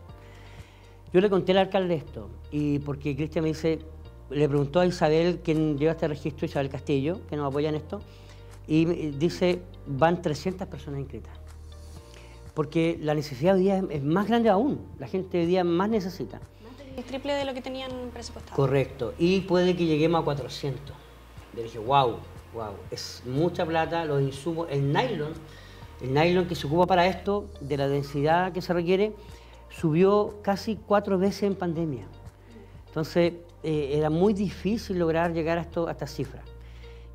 Yo le conté al alcalde esto, y porque Cristian me dice, le preguntó a Isabel, quien lleva este registro, Isabel Castillo, que nos apoya en esto, y dice, van 300 personas inscritas. Porque la necesidad hoy día es más grande aún, la gente hoy día más necesita. El triple de lo que tenían presupuestado. Correcto, y puede que lleguemos a 400. Le dije, wow, wow, es mucha plata, los insumos, el nylon, el nylon que se ocupa para esto, de la densidad que se requiere, subió casi cuatro veces en pandemia. Entonces, eh, era muy difícil lograr llegar a, esto, a estas cifras.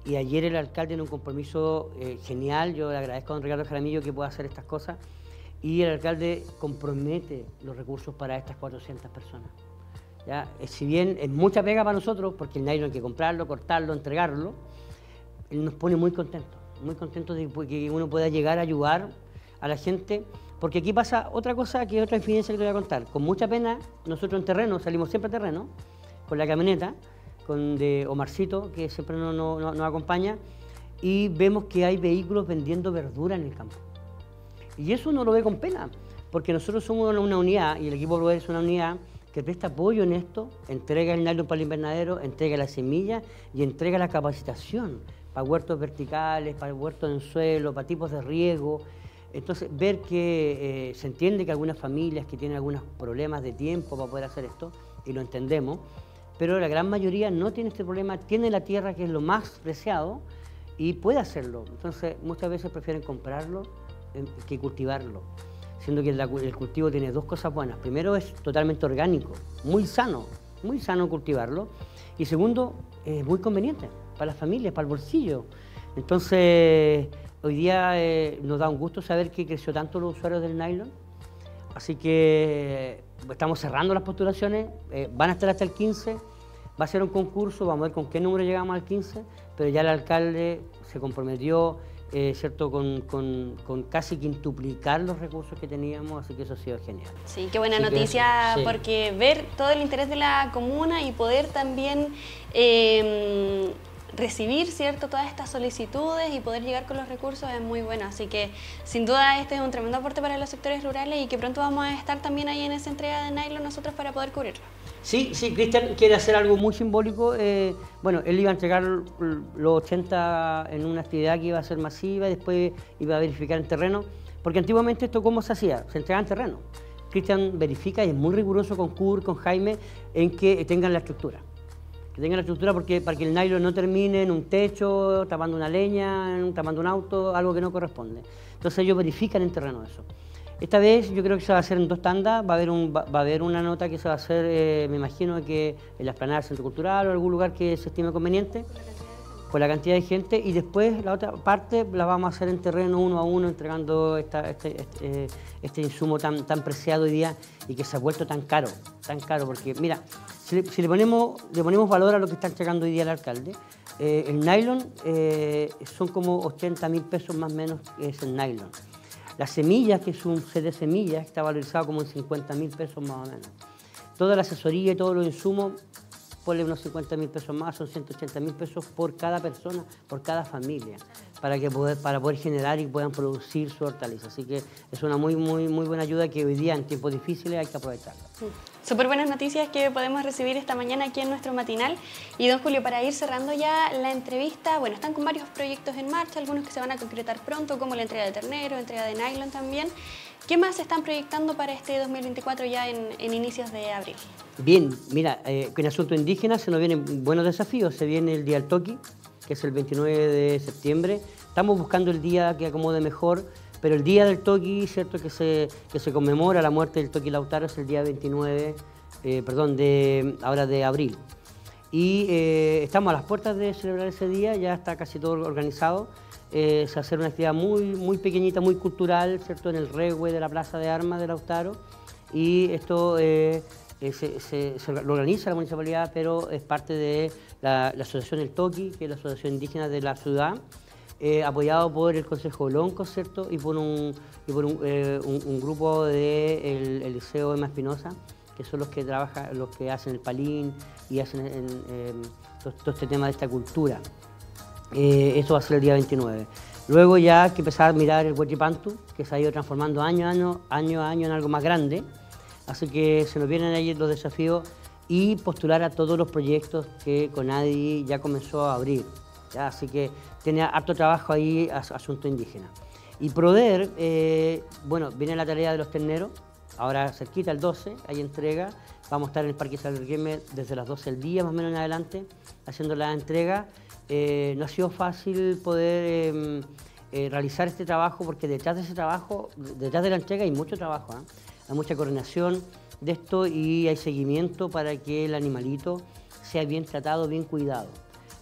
Y ayer el alcalde en un compromiso eh, genial, yo le agradezco a don Ricardo Jaramillo que pueda hacer estas cosas, y el alcalde compromete los recursos para estas 400 personas. ¿Ya? Eh, si bien es mucha pega para nosotros, porque el nylon hay que comprarlo, cortarlo, entregarlo, nos pone muy contentos, muy contentos de que uno pueda llegar a ayudar a la gente porque aquí pasa otra cosa que es otra infidencia que te voy a contar. Con mucha pena, nosotros en terreno, salimos siempre a terreno, con la camioneta, con de Omarcito, que siempre nos, acompaña, y vemos que hay vehículos vendiendo verdura en el campo. Y eso uno lo ve con pena, porque nosotros somos una unidad, y el equipo Proder es una unidad que presta apoyo en esto, entrega el nylon para el invernadero, entrega la semilla y entrega la capacitación para huertos verticales, para huertos en suelo, para tipos de riego. Entonces, ver que eh, se entiende que algunas familias que tienen algunos problemas de tiempo para poder hacer esto, y lo entendemos, pero la gran mayoría no tiene este problema, tiene la tierra que es lo más preciado y puede hacerlo. Entonces, muchas veces prefieren comprarlo que cultivarlo, siendo que el cultivo tiene dos cosas buenas. Primero es totalmente orgánico, muy sano, muy sano cultivarlo. Y segundo, es muy conveniente para las familias, para el bolsillo. Entonces, hoy día eh, nos da un gusto saber que creció tanto los usuarios del nylon. Así que eh, estamos cerrando las postulaciones, eh, van a estar hasta el 15, va a ser un concurso, vamos a ver con qué número llegamos al 15, pero ya el alcalde se comprometió eh, ¿cierto? Con, casi quintuplicar los recursos que teníamos, así que eso ha sido genial. Sí, qué buena noticia, porque ver todo el interés de la comuna y poder también recibir ¿cierto? todas estas solicitudes y poder llegar con los recursos es muy bueno. Así que sin duda este es un tremendo aporte para los sectores rurales y que pronto vamos a estar también ahí en esa entrega de nylon nosotros para poder cubrirlo. Sí, sí, Cristian quiere hacer algo muy simbólico. Eh, bueno, él iba a entregar los 80 en una actividad que iba a ser masiva y después iba a verificar en terreno, porque antiguamente esto cómo se hacía, se entregaba en terreno. Cristian verifica y es muy riguroso con Kurt, con Jaime, en que tengan la estructura. Que tengan la estructura porque, para que el nylon no termine en un techo, tapando una leña, tapando un auto, algo que no corresponde. Entonces ellos verifican en terreno eso. Esta vez yo creo que se va a hacer en dos tandas, va a haber, un, va, a haber una nota que se va a hacer, eh, me imagino que en la esplanada del Centro Cultural o algún lugar que se estime conveniente, por la cantidad de gente, y después la otra parte la vamos a hacer en terreno uno a uno, entregando este, este, este, insumo tan, tan preciado hoy día y que se ha vuelto tan caro, tan caro, porque mira, si le, ponemos, le ponemos valor a lo que está entregando hoy día el alcalde, eh, el nylon eh, son como 80 mil pesos más o menos, es el nylon. La semilla, que es un set de semillas, está valorizado como en 50 mil pesos más o menos. Toda la asesoría y todos los insumos, ponle unos 50 mil pesos más, son 180 mil pesos por cada persona, por cada familia, para, que poder, para poder generar y puedan producir su hortaliza. Así que es una muy, muy, muy buena ayuda que hoy día en tiempos difíciles hay que aprovecharla. Súper buenas noticias que podemos recibir esta mañana aquí en nuestro matinal. Y don Julio, para ir cerrando ya la entrevista, bueno, están con varios proyectos en marcha, algunos que se van a concretar pronto, como la entrega de ternero, entrega de nylon también. ¿Qué más están proyectando para este 2024 ya en, inicios de abril? Bien, mira, eh, con asunto indígena se nos vienen buenos desafíos. Se viene el Día del Toqui, que es el 29 de septiembre. Estamos buscando el día que acomode mejor pero el día del Toki, ¿cierto? Que se, que se conmemora la muerte del Toki Lautaro es el día 29, eh, perdón, de, ahora de abril. Y eh, estamos a las puertas de celebrar ese día, ya está casi todo organizado. Eh, se hace una actividad muy, muy pequeñita, muy cultural, ¿cierto? En el regue de la Plaza de Armas de Lautaro. Y esto se, lo organiza la municipalidad, pero es parte de la, la Asociación del Toki, que es la Asociación Indígena de la ciudad. Eh, apoyado por el Consejo Lonco, ¿cierto? Y por un, eh, grupo del de Liceo Emma Espinosa, que son los que trabajan, los que hacen el palín y hacen todo, este tema de esta cultura. Eh, eso va a ser el día 29. Luego ya hay que empezar a mirar el Huachipantu, que se ha ido transformando año a año, año a año en algo más grande. Así que se nos vienen ahí los desafíos y postular a todos los proyectos que Conadi ya comenzó a abrir. Así que tiene harto trabajo ahí asunto indígena. Y Proder, eh, bueno, viene la tarea de los terneros, ahora cerquita el 12, hay entrega, vamos a estar en el Parque Salgueme desde las 12 del día, más o menos en adelante, haciendo la entrega. Eh, no ha sido fácil poder em, eh, realizar este trabajo porque detrás de ese trabajo, detrás de la entrega hay mucho trabajo, hay mucha coordinación de esto y hay seguimiento para que el animalito sea bien tratado, bien cuidado.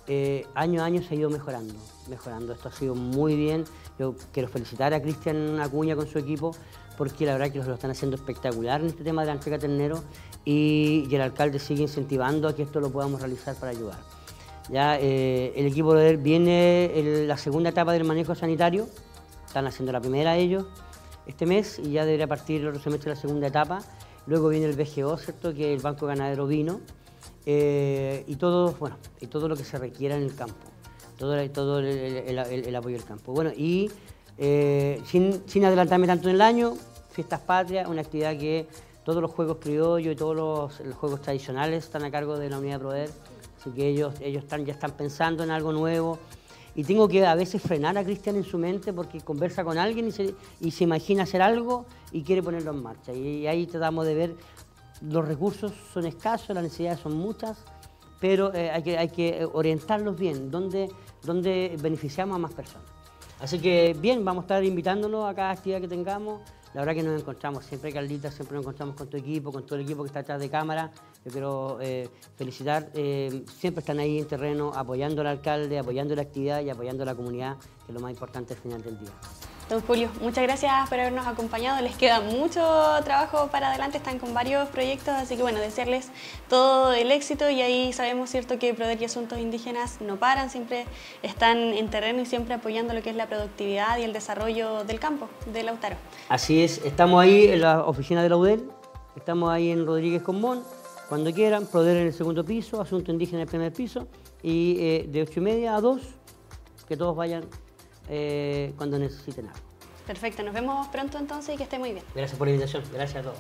Eh, año a año se ha ido mejorando, mejorando. Esto ha sido muy bien. Yo quiero felicitar a Cristian Acuña con su equipo porque la verdad que lo están haciendo espectacular en este tema de la entrega ternero y, el alcalde sigue incentivando a que esto lo podamos realizar para ayudar. Ya eh, el equipo de él viene la segunda etapa del manejo sanitario, están haciendo la primera ellos este mes y ya debería partir el otro semestre la segunda etapa. Luego viene el BGO, ¿cierto? que es el Banco Ganadero Vino, eh, y todo, bueno, y todo lo que se requiera en el campo, todo, el, todo el, apoyo del campo. Bueno, y eh, sin, sin, adelantarme tanto en el año, Fiestas Patrias, una actividad que todos los juegos criollos y todos los, juegos tradicionales están a cargo de la unidad poder, así que ellos, ellos están, ya están pensando en algo nuevo. Y tengo que a veces frenar a Cristian en su mente porque conversa con alguien y se, y se imagina hacer algo y quiere ponerlo en marcha. Y ahí tratamos de ver los recursos son escasos, las necesidades son muchas, pero eh, hay, que, hay que orientarlos bien, donde, donde beneficiamos a más personas. Así que bien, vamos a estar invitándolos a cada actividad que tengamos. La verdad que nos encontramos, siempre Carlita, siempre nos encontramos con tu equipo, con todo el equipo que está atrás de cámara. Yo quiero eh, felicitar, eh, siempre están ahí en terreno apoyando al alcalde, apoyando la actividad y apoyando a la comunidad, que es lo más importante al final del día. Julio, muchas gracias por habernos acompañado. Les queda mucho trabajo para adelante, están con varios proyectos, así que bueno, desearles todo el éxito y ahí sabemos cierto que Proder y Asuntos Indígenas no paran, siempre están en terreno y siempre apoyando lo que es la productividad y el desarrollo del campo, de Lautaro. Así es, estamos ahí en la oficina de la UDEL, estamos ahí en Rodríguez Común, cuando quieran, Proder en el segundo piso, Asuntos Indígenas en el primer piso y eh, de ocho y media a dos, que todos vayan eh, cuando necesiten algo. Perfecto, nos vemos pronto entonces y que esté muy bien. Gracias por la invitación, gracias a todos.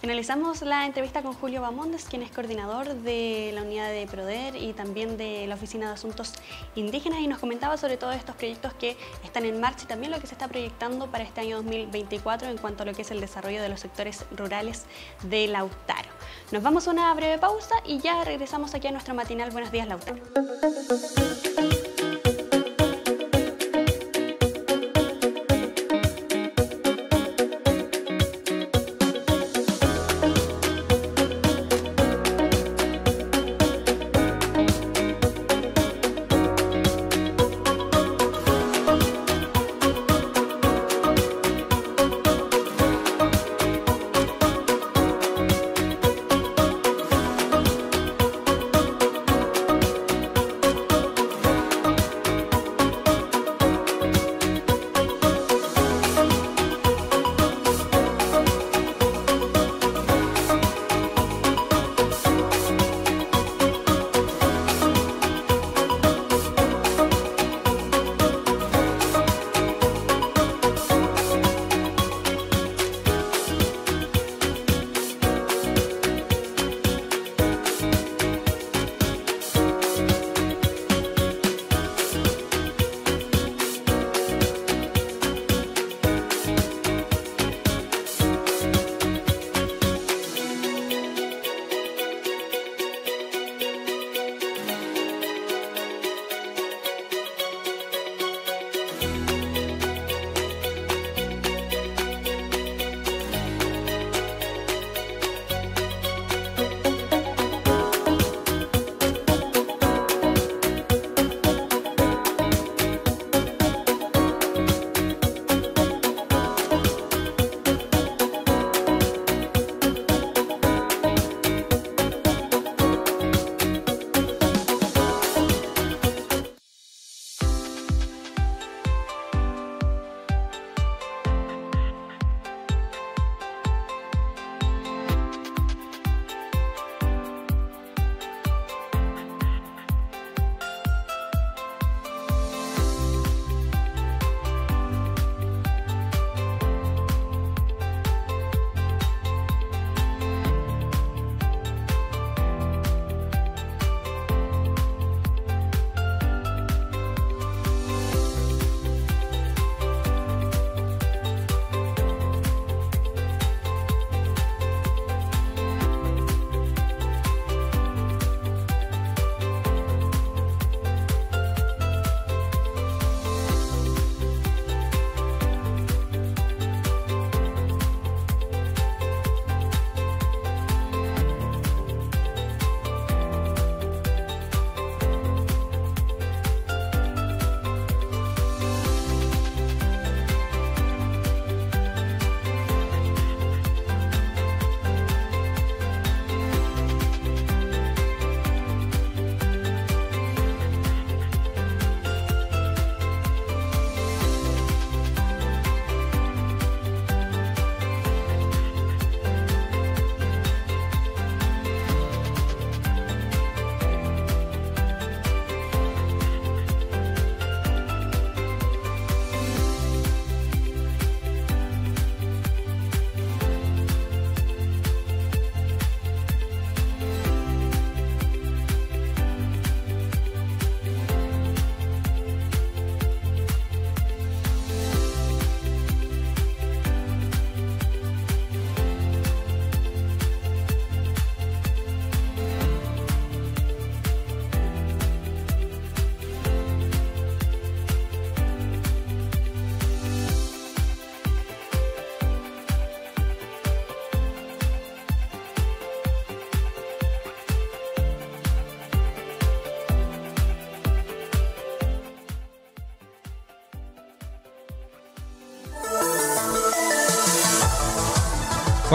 Finalizamos la entrevista con Julio Bamondes, quien es coordinador de la unidad de PRODER y también de la Oficina de Asuntos Indígenas y nos comentaba sobre todos estos proyectos que están en marcha y también lo que se está proyectando para este año 2024 en cuanto a lo que es el desarrollo de los sectores rurales de Lautaro. Nos vamos a una breve pausa y ya regresamos aquí a nuestro matinal Buenos Días Lautaro.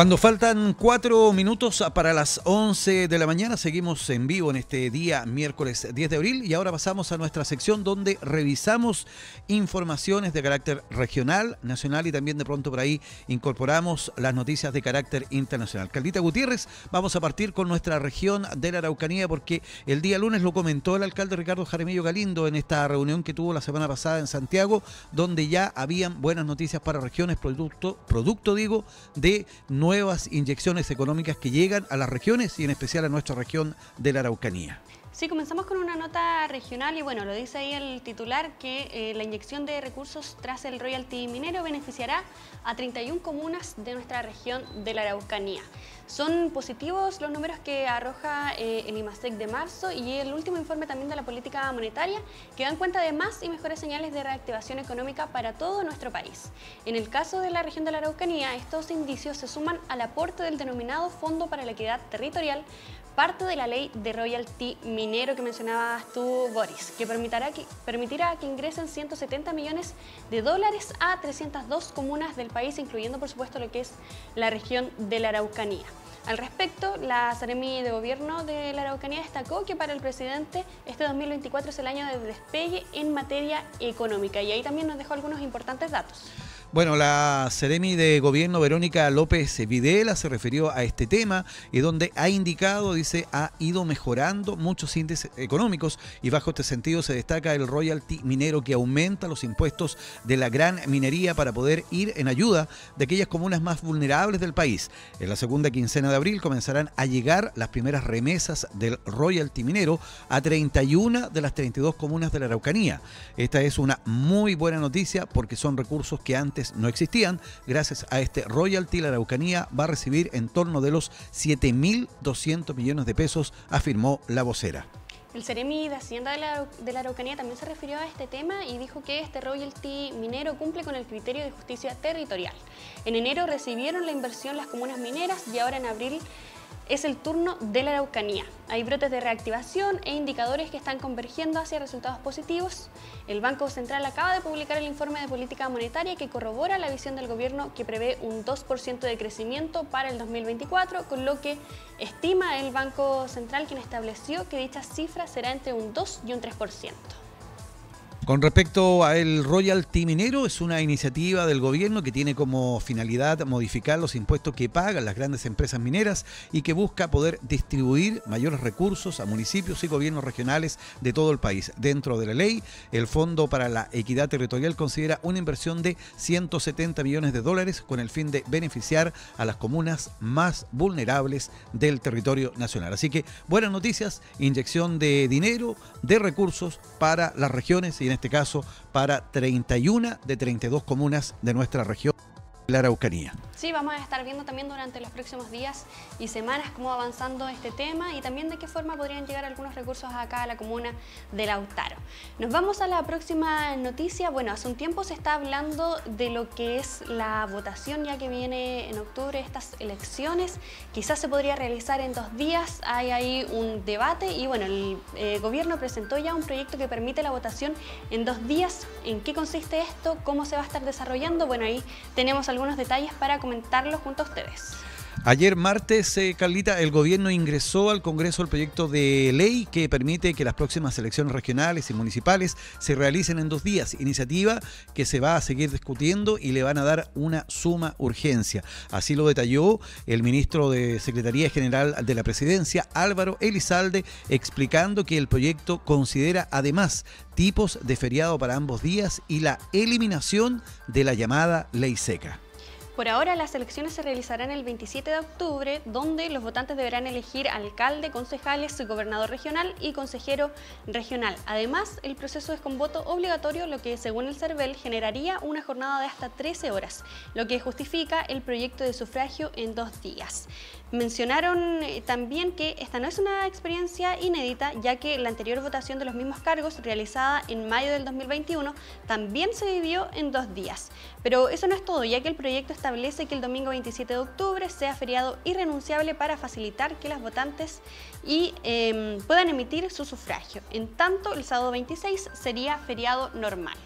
Cuando faltan cuatro minutos para las 11 de la mañana, seguimos en vivo en este día miércoles 10 de abril y ahora pasamos a nuestra sección donde revisamos informaciones de carácter regional, nacional y también de pronto por ahí incorporamos las noticias de carácter internacional. Caldita Gutiérrez, vamos a partir con nuestra región de la Araucanía porque el día lunes lo comentó el alcalde Ricardo Jaramillo Galindo en esta reunión que tuvo la semana pasada en Santiago, donde ya habían buenas noticias para regiones, producto, producto digo, de nuevas inyecciones económicas que llegan a las regiones y en especial a nuestra región de la Araucanía. Sí, comenzamos con una nota regional y bueno, lo dice ahí el titular que eh, la inyección de recursos tras el royalty minero beneficiará a 31 comunas de nuestra región de la Araucanía. Son positivos los números que arroja eh, el IMASEC de marzo y el último informe también de la política monetaria que dan cuenta de más y mejores señales de reactivación económica para todo nuestro país. En el caso de la región de la Araucanía, estos indicios se suman al aporte del denominado Fondo para la Equidad Territorial parte de la ley de royalty minero que mencionabas tú, Boris, que permitirá que, permitirá que ingresen 170 millones de dólares a 302 comunas del país, incluyendo por supuesto lo que es la región de la Araucanía. Al respecto, la Seremi de Gobierno de la Araucanía destacó que para el presidente este 2024 es el año de despegue en materia económica y ahí también nos dejó algunos importantes datos. Bueno, la Ceremi de Gobierno Verónica López Videla se refirió a este tema y donde ha indicado, dice, ha ido mejorando muchos índices económicos y bajo este sentido se destaca el royalty minero que aumenta los impuestos de la gran minería para poder ir en ayuda de aquellas comunas más vulnerables del país. En la segunda quincena de abril comenzarán a llegar las primeras remesas del royalty minero a 31 de las 32 comunas de la Araucanía. Esta es una muy buena noticia porque son recursos que antes no existían. Gracias a este royalty, la Araucanía va a recibir en torno de los 7.200 millones de pesos, afirmó la vocera. El Ceremi de Hacienda de de la, Araucanía también se refirió a este tema y dijo que este royalty minero cumple con el criterio de justicia territorial. En enero recibieron la inversión las comunas mineras y ahora en abril es el turno de la Araucanía. Hay brotes de reactivación e indicadores que están convergiendo hacia resultados positivos. El Banco Central acaba de publicar el informe de política monetaria que corrobora la visión del gobierno que prevé un 2% de crecimiento para el 2024, con lo que estima el Banco Central quien estableció que dicha cifra será entre un 2 y un 3%. Con respecto a el royalty minero, es una iniciativa del gobierno que tiene como finalidad modificar los impuestos que pagan las grandes empresas mineras y que busca poder distribuir mayores recursos a municipios y gobiernos regionales de todo el país. Dentro de la ley, el Fondo para la Equidad Territorial considera una inversión de 170 millones de dólares con el fin de beneficiar a las comunas más vulnerables del territorio nacional. Así que buenas noticias, inyección de dinero, de recursos para las regiones y en este caso para 31 de 32 comunas de nuestra región, la Araucanía. Sí, vamos a estar viendo también durante los próximos días y semanas cómo va avanzando este tema y también de qué forma podrían llegar algunos recursos acá a la comuna de Lautaro. Nos vamos a la próxima noticia. Bueno, hace un tiempo se está hablando de lo que es la votación ya que viene en octubre estas elecciones. Quizás se podría realizar en dos días. Hay ahí un debate y bueno, el eh, gobierno presentó ya un proyecto que permite la votación en dos días. ¿En qué consiste esto? ¿Cómo se va a estar desarrollando? Bueno, ahí tenemos algunos detalles para comentarlo junto a ustedes. Ayer martes, eh, Carlita, el gobierno ingresó al Congreso el proyecto de ley que permite que las próximas elecciones regionales y municipales se realicen en dos días. Iniciativa que se va a seguir discutiendo y le van a dar una suma urgencia. Así lo detalló el ministro de Secretaría General de la Presidencia, Álvaro Elizalde, explicando que el proyecto considera además tipos de feriado para ambos días y la eliminación de la llamada ley seca. Por ahora las elecciones se realizarán el 27 de octubre, donde los votantes deberán elegir alcalde, concejales, gobernador regional y consejero regional. Además, el proceso es con voto obligatorio, lo que según el CERVEL generaría una jornada de hasta 13 horas, lo que justifica el proyecto de sufragio en dos días. Mencionaron eh, también que esta no es una experiencia inédita, ya que la anterior votación de los mismos cargos, realizada en mayo del 2021, también se vivió en dos días. Pero eso no es todo, ya que el proyecto establece que el domingo 27 de octubre sea feriado irrenunciable para facilitar que las votantes y, em, puedan emitir su sufragio. En tanto, el sábado 26 sería feriado normal.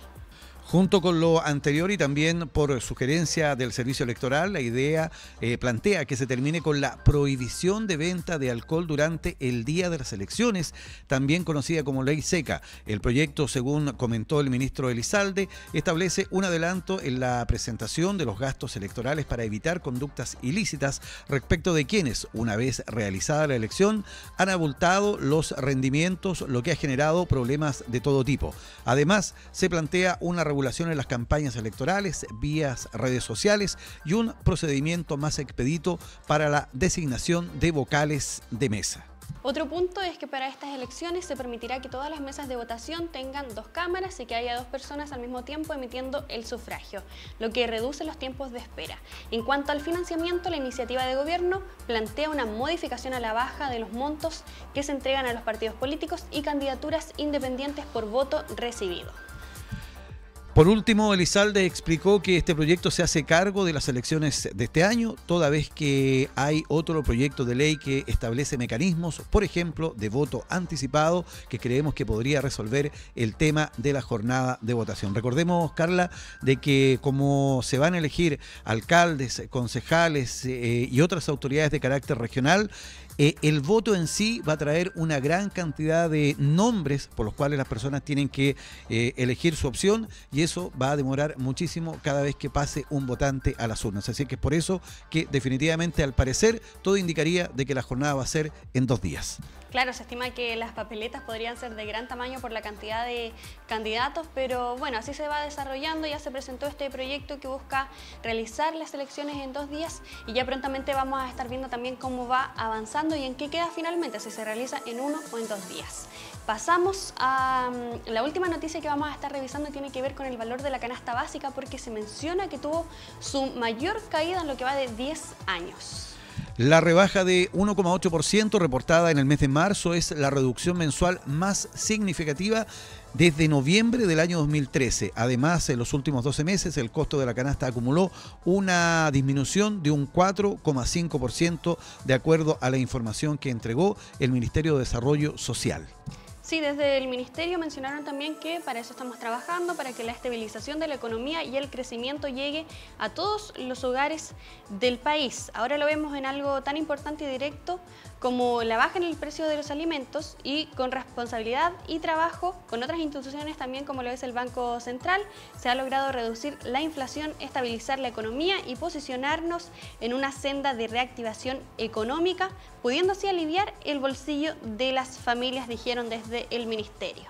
Junto con lo anterior y también por sugerencia del Servicio Electoral, la idea eh, plantea que se termine con la prohibición de venta de alcohol durante el día de las elecciones, también conocida como ley seca. El proyecto, según comentó el ministro Elizalde, establece un adelanto en la presentación de los gastos electorales para evitar conductas ilícitas respecto de quienes, una vez realizada la elección, han abultado los rendimientos, lo que ha generado problemas de todo tipo. Además, se plantea una regulación en las campañas electorales, vías redes sociales y un procedimiento más expedito para la designación de vocales de mesa. Otro punto es que para estas elecciones se permitirá que todas las mesas de votación tengan dos cámaras y que haya dos personas al mismo tiempo emitiendo el sufragio, lo que reduce los tiempos de espera. En cuanto al financiamiento, la iniciativa de gobierno plantea una modificación a la baja de los montos que se entregan a los partidos políticos y candidaturas independientes por voto recibido. Por último, Elizalde explicó que este proyecto se hace cargo de las elecciones de este año, toda vez que hay otro proyecto de ley que establece mecanismos, por ejemplo, de voto anticipado, que creemos que podría resolver el tema de la jornada de votación. Recordemos, Carla, de que como se van a elegir alcaldes, concejales eh, y otras autoridades de carácter regional, eh, el voto en sí va a traer una gran cantidad de nombres por los cuales las personas tienen que eh, elegir su opción y eso va a demorar muchísimo cada vez que pase un votante a las urnas. Así que es por eso que definitivamente al parecer todo indicaría de que la jornada va a ser en dos días. Claro, se estima que las papeletas podrían ser de gran tamaño por la cantidad de candidatos, pero bueno, así se va desarrollando. Ya se presentó este proyecto que busca realizar las elecciones en dos días y ya prontamente vamos a estar viendo también cómo va avanzando y en qué queda finalmente, si se realiza en uno o en dos días. Pasamos a mm, la última noticia que vamos a estar revisando tiene que ver con el valor de la canasta básica porque se menciona que tuvo su mayor caída en lo que va de 10 años. La rebaja de 1,8% reportada en el mes de marzo es la reducción mensual más significativa desde noviembre del año 2013. Además, en los últimos 12 meses el costo de la canasta acumuló una disminución de un 4,5% de acuerdo a la información que entregó el Ministerio de Desarrollo Social. Sí, desde el Ministerio mencionaron también que para eso estamos trabajando, para que la estabilización de la economía y el crecimiento llegue a todos los hogares del país. Ahora lo vemos en algo tan importante y directo como la baja en el precio de los alimentos y con responsabilidad y trabajo con otras instituciones también como lo es el Banco Central, se ha logrado reducir la inflación, estabilizar la economía y posicionarnos en una senda de reactivación económica, pudiendo así aliviar el bolsillo de las familias, dijeron desde el Ministerio.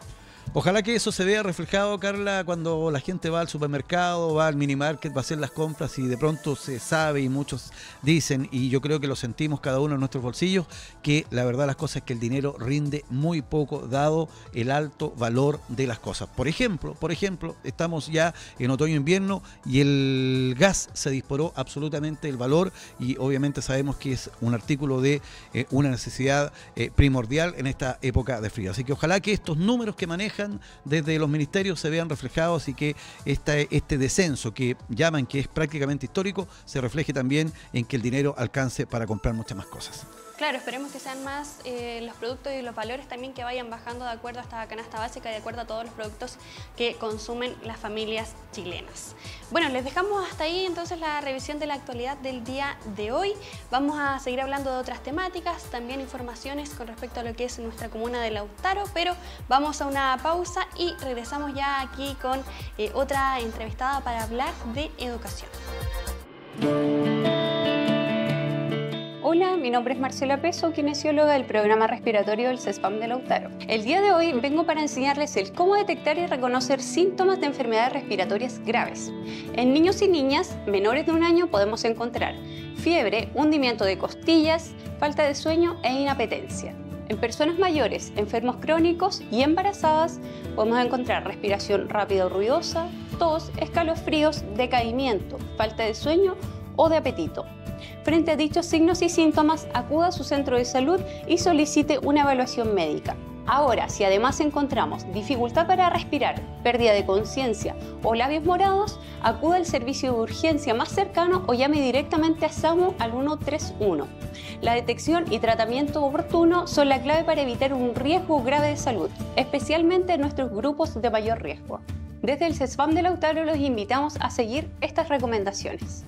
Ojalá que eso se vea reflejado, Carla, cuando la gente va al supermercado, va al minimarket, va a hacer las compras y de pronto se sabe y muchos dicen, y yo creo que lo sentimos cada uno en nuestros bolsillos, que la verdad las cosas es que el dinero rinde muy poco dado el alto valor de las cosas. Por ejemplo, por ejemplo, estamos ya en otoño-invierno y el gas se disparó absolutamente el valor y obviamente sabemos que es un artículo de eh, una necesidad eh, primordial en esta época de frío. Así que ojalá que estos números que manejan desde los ministerios se vean reflejados y que este descenso que llaman que es prácticamente histórico se refleje también en que el dinero alcance para comprar muchas más cosas. Claro, esperemos que sean más eh, los productos y los valores también que vayan bajando de acuerdo a esta canasta básica, de acuerdo a todos los productos que consumen las familias chilenas. Bueno, les dejamos hasta ahí entonces la revisión de la actualidad del día de hoy. Vamos a seguir hablando de otras temáticas, también informaciones con respecto a lo que es nuestra comuna de Lautaro, pero vamos a una pausa y regresamos ya aquí con eh, otra entrevistada para hablar de educación. Hola, mi nombre es Marcela Peso, kinesióloga del programa respiratorio del CESPAM de Lautaro. El día de hoy vengo para enseñarles el cómo detectar y reconocer síntomas de enfermedades respiratorias graves. En niños y niñas menores de un año podemos encontrar fiebre, hundimiento de costillas, falta de sueño e inapetencia. En personas mayores, enfermos crónicos y embarazadas podemos encontrar respiración rápida o ruidosa, tos, escalofríos, decaimiento, falta de sueño o de apetito. Frente a dichos signos y síntomas, acuda a su centro de salud y solicite una evaluación médica. Ahora, si además encontramos dificultad para respirar, pérdida de conciencia o labios morados, acuda al servicio de urgencia más cercano o llame directamente a SAMU al 131. La detección y tratamiento oportuno son la clave para evitar un riesgo grave de salud, especialmente en nuestros grupos de mayor riesgo. Desde el CESFAM de Lautaro los invitamos a seguir estas recomendaciones.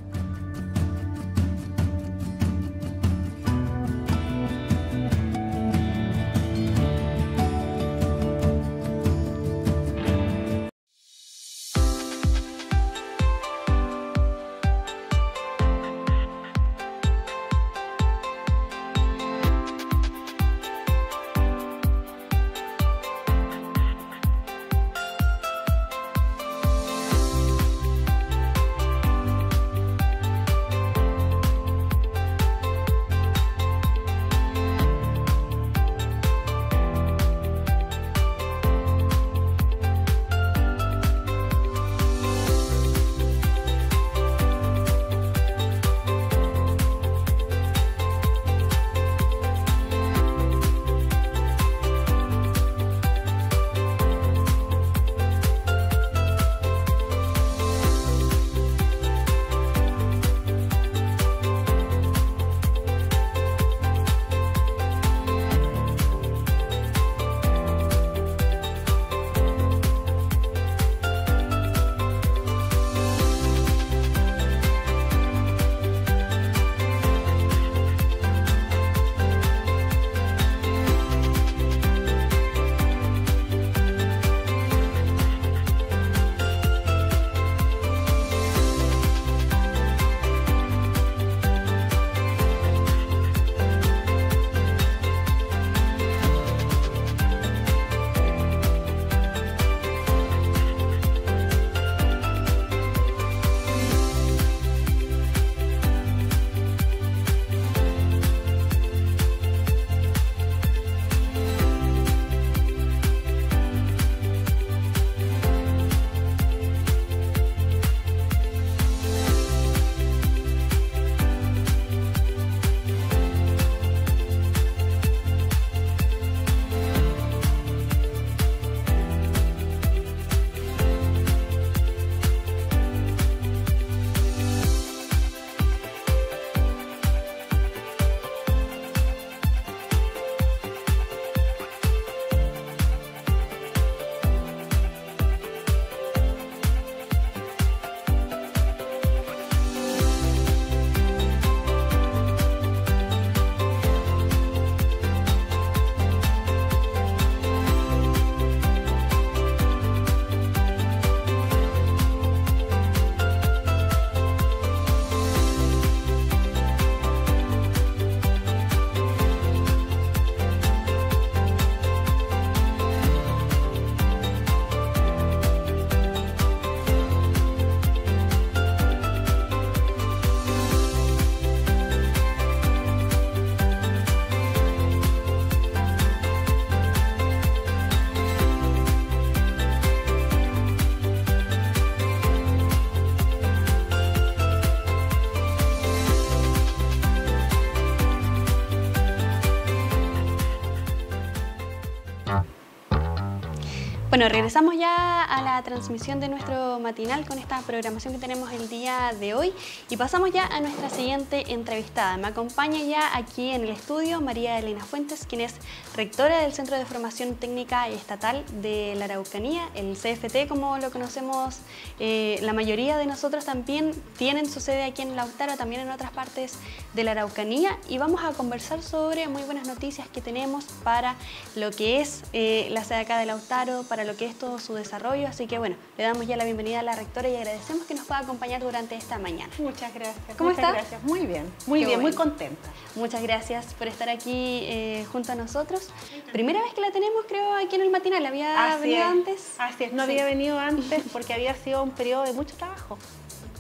Bueno, regresamos ya a la transmisión de nuestro matinal con esta programación que tenemos el día de hoy y pasamos ya a nuestra siguiente entrevistada. Me acompaña ya aquí en el estudio María Elena Fuentes, quien es rectora del Centro de Formación Técnica Estatal de la Araucanía, el CFT como lo conocemos, eh, la mayoría de nosotros también tienen su sede aquí en Lautaro, también en otras partes de la Araucanía y vamos a conversar sobre muy buenas noticias que tenemos para lo que es eh, la sede acá de Lautaro, para lo que es todo su desarrollo. Así que bueno, le damos ya la bienvenida a la rectora y agradecemos que nos pueda acompañar durante esta mañana. Muchas gracias. ¿Cómo muchas está? Gracias. Muy bien, muy bien, muy contenta. Muchas gracias por estar aquí eh, junto a nosotros. Primera vez que la tenemos, creo, aquí en el matinal. ¿Había Así venido es. antes? Así es, no Sí. había venido <laughs> antes porque había sido un periodo de mucho trabajo.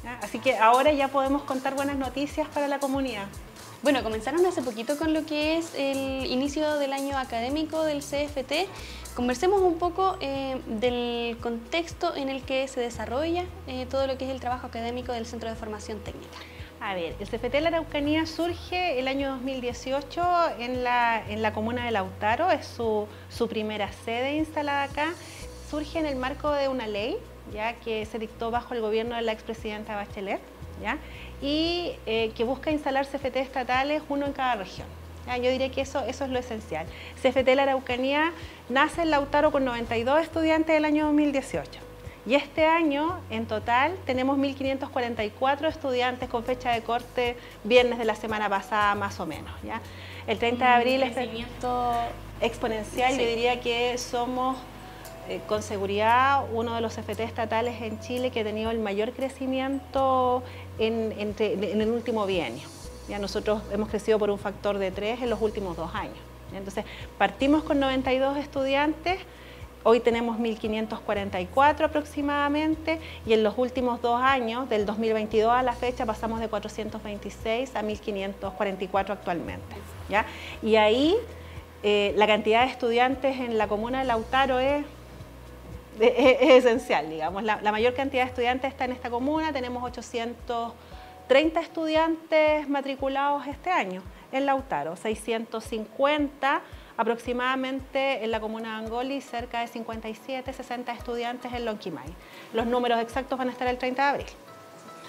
¿Ya? Así que ahora ya podemos contar buenas noticias para la comunidad. Bueno, comenzaron hace poquito con lo que es el inicio del año académico del CFT. Conversemos un poco eh, del contexto en el que se desarrolla eh, todo lo que es el trabajo académico del Centro de Formación Técnica. A ver, el CFT de la Araucanía surge el año 2018 en la, en la comuna de Lautaro, es su, su primera sede instalada acá. Surge en el marco de una ley ya que se dictó bajo el gobierno de la expresidenta Bachelet ¿ya? y eh, que busca instalar CFT estatales, uno en cada región. ¿ya? Yo diría que eso, eso es lo esencial. CFT de la Araucanía nace en Lautaro con 92 estudiantes del año 2018. Y este año, en total, tenemos 1.544 estudiantes con fecha de corte viernes de la semana pasada, más o menos. ¿ya? El 30 de abril es exponencial, yo diría que somos eh, con seguridad uno de los FT estatales en Chile que ha tenido el mayor crecimiento en, el último bienio. Ya nosotros hemos crecido por un factor de tres en los últimos dos años. Entonces, partimos con 92 estudiantes, Hoy tenemos 1.544 aproximadamente y en los últimos dos años, del 2022 a la fecha, pasamos de 426 a 1.544 actualmente. ¿ya? Y ahí eh, la cantidad de estudiantes en la comuna de Lautaro es, esencial, digamos. La, la, mayor cantidad de estudiantes está en esta comuna, tenemos 830 estudiantes matriculados este año en Lautaro, 650 aproximadamente en la comuna de Angoli cerca de 57, 60 estudiantes en Lonquimay. Los números exactos van a estar el 30 de abril.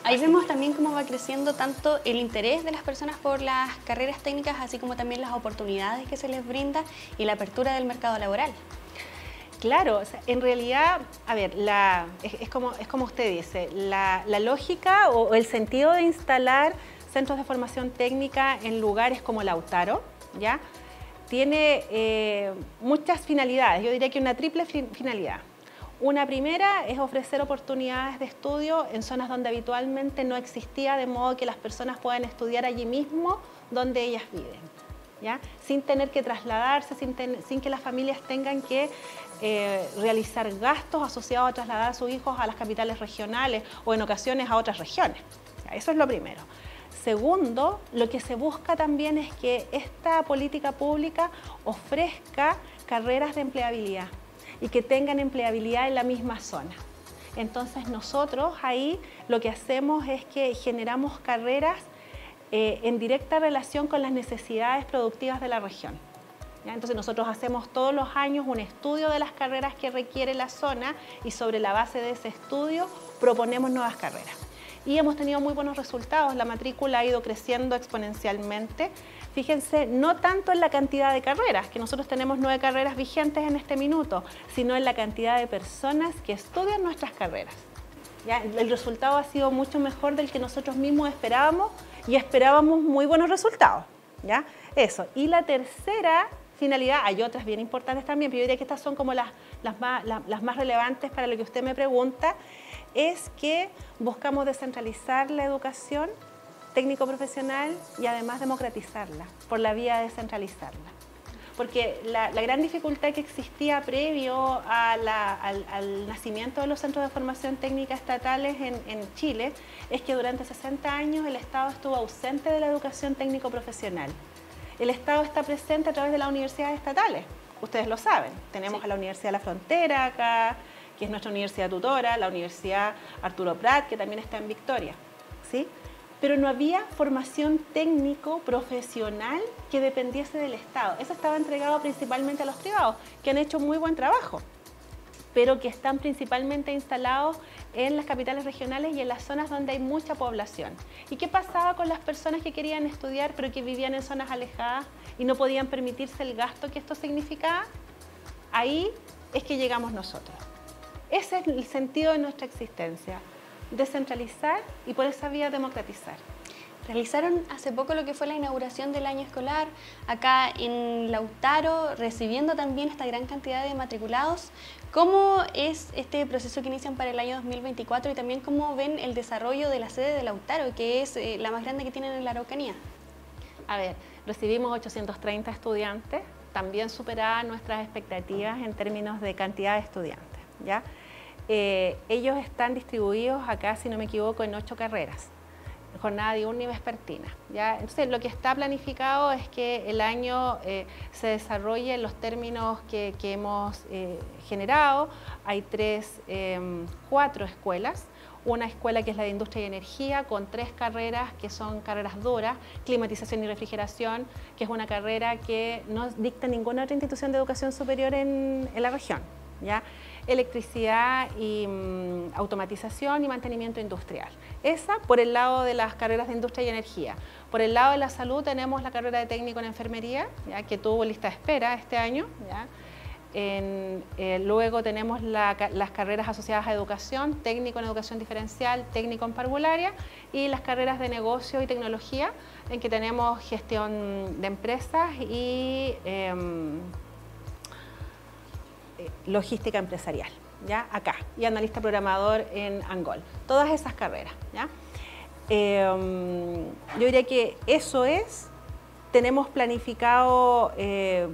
Ahí vemos también cómo va creciendo tanto el interés de las personas por las carreras técnicas, así como también las oportunidades que se les brinda y la apertura del mercado laboral. Claro, en realidad, a ver, es, como, es como usted dice, la, lógica o el sentido de instalar centros de formación técnica en lugares como Lautaro, ¿ya? tiene eh, muchas finalidades, yo diría que una triple finalidad. Una primera es ofrecer oportunidades de estudio en zonas donde habitualmente no existía, de modo que las personas puedan estudiar allí mismo donde ellas viven, ¿ya? sin tener que trasladarse, sin, que las familias tengan que eh, realizar gastos asociados a trasladar a sus hijos a las capitales regionales o en ocasiones a otras regiones. Eso es lo primero. Segundo, lo que se busca también es que esta política pública ofrezca carreras de empleabilidad y que tengan empleabilidad en la misma zona. Entonces nosotros ahí lo que hacemos es que generamos carreras eh, en directa relación con las necesidades productivas de la región. Entonces nosotros hacemos todos los años un estudio de las carreras que requiere la zona y sobre la base de ese estudio proponemos nuevas carreras y hemos tenido muy buenos resultados. La matrícula ha ido creciendo exponencialmente. Fíjense, no tanto en la cantidad de carreras, que nosotros tenemos nueve carreras vigentes en este minuto, sino en la cantidad de personas que estudian nuestras carreras. ¿Ya? El resultado ha sido mucho mejor del que nosotros mismos esperábamos y esperábamos muy buenos resultados. ¿ya? Eso. Y la tercera finalidad, hay otras bien importantes también, pero yo diría que estas son como las, las, más, relevantes para lo que usted me pregunta, es que buscamos descentralizar la educación técnico-profesional y además democratizarla por la vía de descentralizarla. Porque la, gran dificultad que existía previo al, nacimiento de los centros de formación técnica estatales en, Chile es que durante 60 años el Estado estuvo ausente de la educación técnico-profesional. El Estado está presente a través de las universidades estatales, ustedes lo saben. Tenemos a la Universidad de la Frontera acá, que es nuestra universidad tutora, la Universidad Arturo Prat, que también está en Victoria. ¿sí? Pero no había formación técnico profesional que dependiese del Estado. Eso estaba entregado principalmente a los privados, que han hecho muy buen trabajo, pero que están principalmente instalados en las capitales regionales y en las zonas donde hay mucha población. ¿Y qué pasaba con las personas que querían estudiar pero que vivían en zonas alejadas y no podían permitirse el gasto que esto significaba? Ahí es que llegamos nosotros. Ese es el sentido de nuestra existencia, descentralizar y por esa vía democratizar. Realizaron hace poco lo que fue la inauguración del año escolar acá en Lautaro, recibiendo también esta gran cantidad de matriculados. ¿Cómo es este proceso que inician para el año 2024 y también cómo ven el desarrollo de la sede de Lautaro, que es eh, la más grande que tienen en la Araucanía? A ver, recibimos 830 estudiantes, también superaban nuestras expectativas en términos de cantidad de estudiantes. ¿ya? Eh, ellos están distribuidos acá, si no me equivoco, en ocho carreras, jornada diurna y vespertina. ¿ya? Entonces, lo que está planificado es que el año eh, se desarrolle en los términos que, hemos eh, generado. Hay tres, em, cuatro escuelas una escuela que es la de Industria y Energía, con tres carreras que son carreras duras, climatización y refrigeración, que es una carrera que no dicta ninguna otra institución de educación superior en, en la región. ¿ya? Electricidad y mm, automatización y mantenimiento industrial. Esa por el lado de las carreras de industria y energía. Por el lado de la salud tenemos la carrera de técnico en enfermería, ya que tuvo lista de espera este año. Eh, luego tenemos las carreras asociadas a educación, técnico en educación diferencial, técnico en parvularia y las carreras de negocio y tecnología en que tenemos gestión de empresas y em, logística empresarial, ¿ya? Acá, y analista programador en Angol. Todas esas carreras, ¿ya? Em, yo diría que eso es, tenemos planificado eh,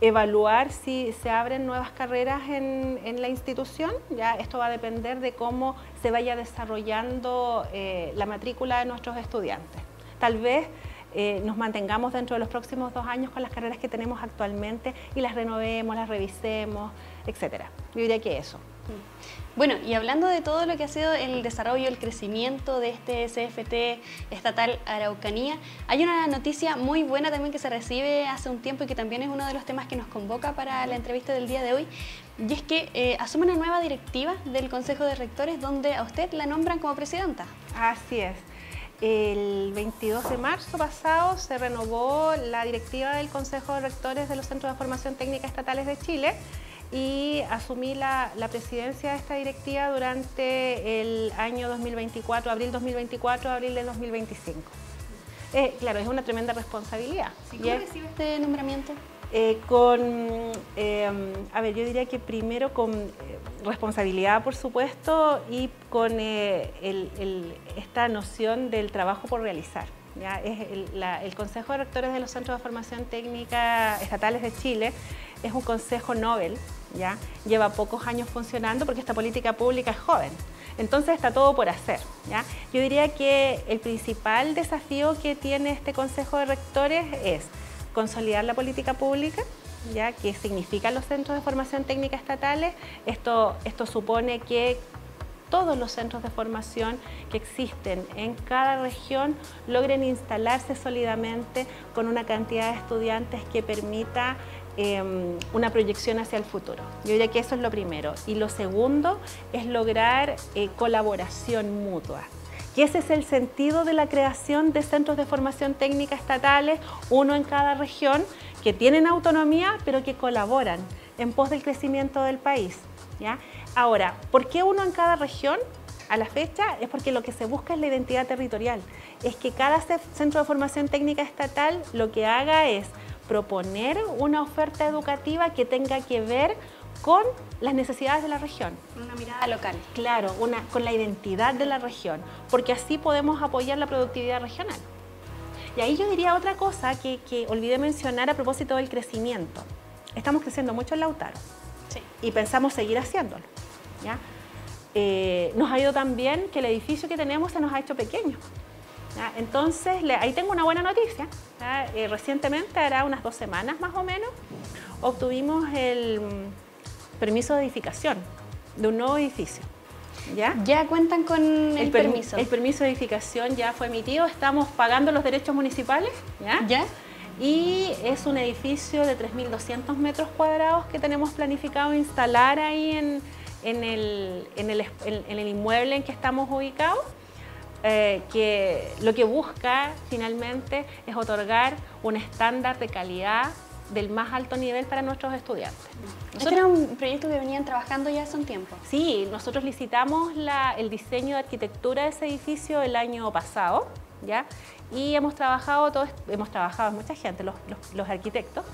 evaluar si se abren nuevas carreras en, la institución. Ya esto va a depender de cómo se vaya desarrollando eh, la matrícula de nuestros estudiantes. Tal vez eh, nos mantengamos dentro de los próximos dos años con las carreras que tenemos actualmente y las renovemos, las revisemos, etcétera. Yo diría que eso. Bueno, y hablando de todo lo que ha sido el desarrollo, el crecimiento de este CFT estatal Araucanía, hay una noticia muy buena también que se recibe hace un tiempo y que también es uno de los temas que nos convoca para la entrevista del día de hoy, y es que eh, asume una nueva directiva del Consejo de Rectores donde a usted la nombran como presidenta. Así es. El 22 de marzo pasado se renovó la directiva del Consejo de Rectores de los Centros de Formación Técnica Estatales de Chile y asumí la, presidencia de esta directiva durante el año 2024, abril 2024, abril del 2025. Eh, claro, es una tremenda responsabilidad. ¿Cómo recibe este nombramiento? Eh, con, eh, a ver, yo diría que primero con responsabilidad, por supuesto, y con esta noción del trabajo por realizar. ¿ya? Es el Consejo de Rectores de los Centros de Formación Técnica Estatales de Chile es un consejo Nobel, ¿ya? lleva pocos años funcionando porque esta política pública es joven. Entonces está todo por hacer. ¿ya? Yo diría que el principal desafío que tiene este Consejo de Rectores es consolidar la política pública, ¿ya? ¿Qué significan los centros de formación técnica estatales? Esto, esto supone que todos los centros de formación que existen en cada región logren instalarse sólidamente con una cantidad de estudiantes que permita Em, una proyección hacia el futuro. Yo diría que eso es lo primero. Y lo segundo es lograr eh, colaboración mutua. Y ese es el sentido de la creación de centros de formación técnica estatales, uno en cada región, que tienen autonomía, pero que colaboran en pos del crecimiento del país. ¿ya? Ahora, ¿por qué uno en cada región? A la fecha es porque lo que se busca es la identidad territorial. Es que cada centro de formación técnica estatal lo que haga es proponer una oferta educativa que tenga que ver con las necesidades de la región. Una mirada local. Claro, una, con la identidad de la región, porque así podemos apoyar la productividad regional. Y ahí yo diría otra cosa que, que olvidé mencionar a propósito del crecimiento. Estamos creciendo mucho en Lautaro sí. y pensamos seguir haciéndolo. ¿ya? Eh, nos ha ido tan bien que el edificio que tenemos se nos ha hecho pequeño. Entonces, ahí tengo una buena noticia. Eh, recientemente, hará unas dos semanas más o menos, obtuvimos el permiso de edificación de un nuevo edificio. ¿Ya? ¿Ya cuentan con el, permiso? El permiso de edificación ya fue emitido, estamos pagando los derechos municipales. ¿Ya? ¿Ya? Y es un edificio de 3.200 metros cuadrados que tenemos planificado instalar ahí en, el, en el inmueble en que estamos ubicados. Eh, que lo que busca finalmente es otorgar un estándar de calidad del más alto nivel para nuestros estudiantes. ¿Este era un proyecto que venían trabajando ya hace un tiempo? Sí, nosotros licitamos el diseño de arquitectura de ese edificio el año pasado, ¿ya? Y hemos trabajado, todos, hemos trabajado mucha gente, los, arquitectos,